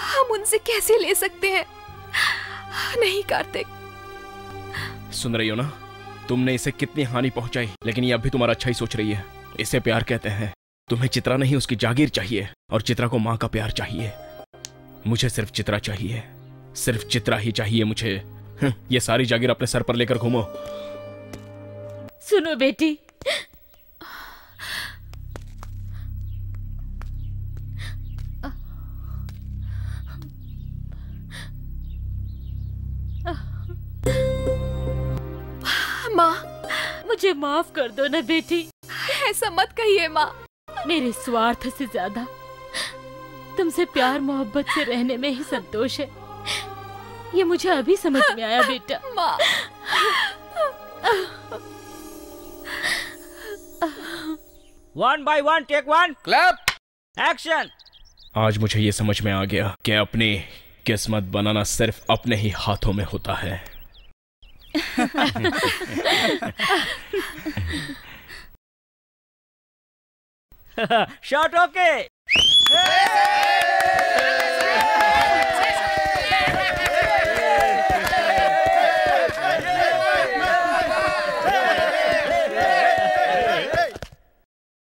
हम उनसे कैसे ले सकते हैं? नहीं कार्तिक। सुन रही हो ना? तुमने इसे कितनी हानि पहुंचाई लेकिन ये अब भी तुम्हारा अच्छा ही सोच रही है। इसे प्यार कहते हैं। तुम्हें चित्रा नहीं उसकी जागीर चाहिए और चित्रा को माँ का प्यार चाहिए। मुझे सिर्फ़ चित्रा चाहिए। सिर्फ़ चित्रा ही चाहिए मुझे। ये सारी जागीर अपने सर पर लेकर घूमो। सुनो बेटी माँ। मुझे माफ़ कर दो ना बेटी। ऐसा मत कहिए माँ। मेरे स्वार्थ से ज़्यादा तुमसे प्यार मोहब्बत से रहने में ही संतोष है। ये मुझे अभी समझ में आया बेटा। माँ। One by one take one clap action आज मुझे ये समझ में आ गया कि अपनी किस्मत बनाना सिर्फ़ अपने ही हाथों में होता है। Shot okay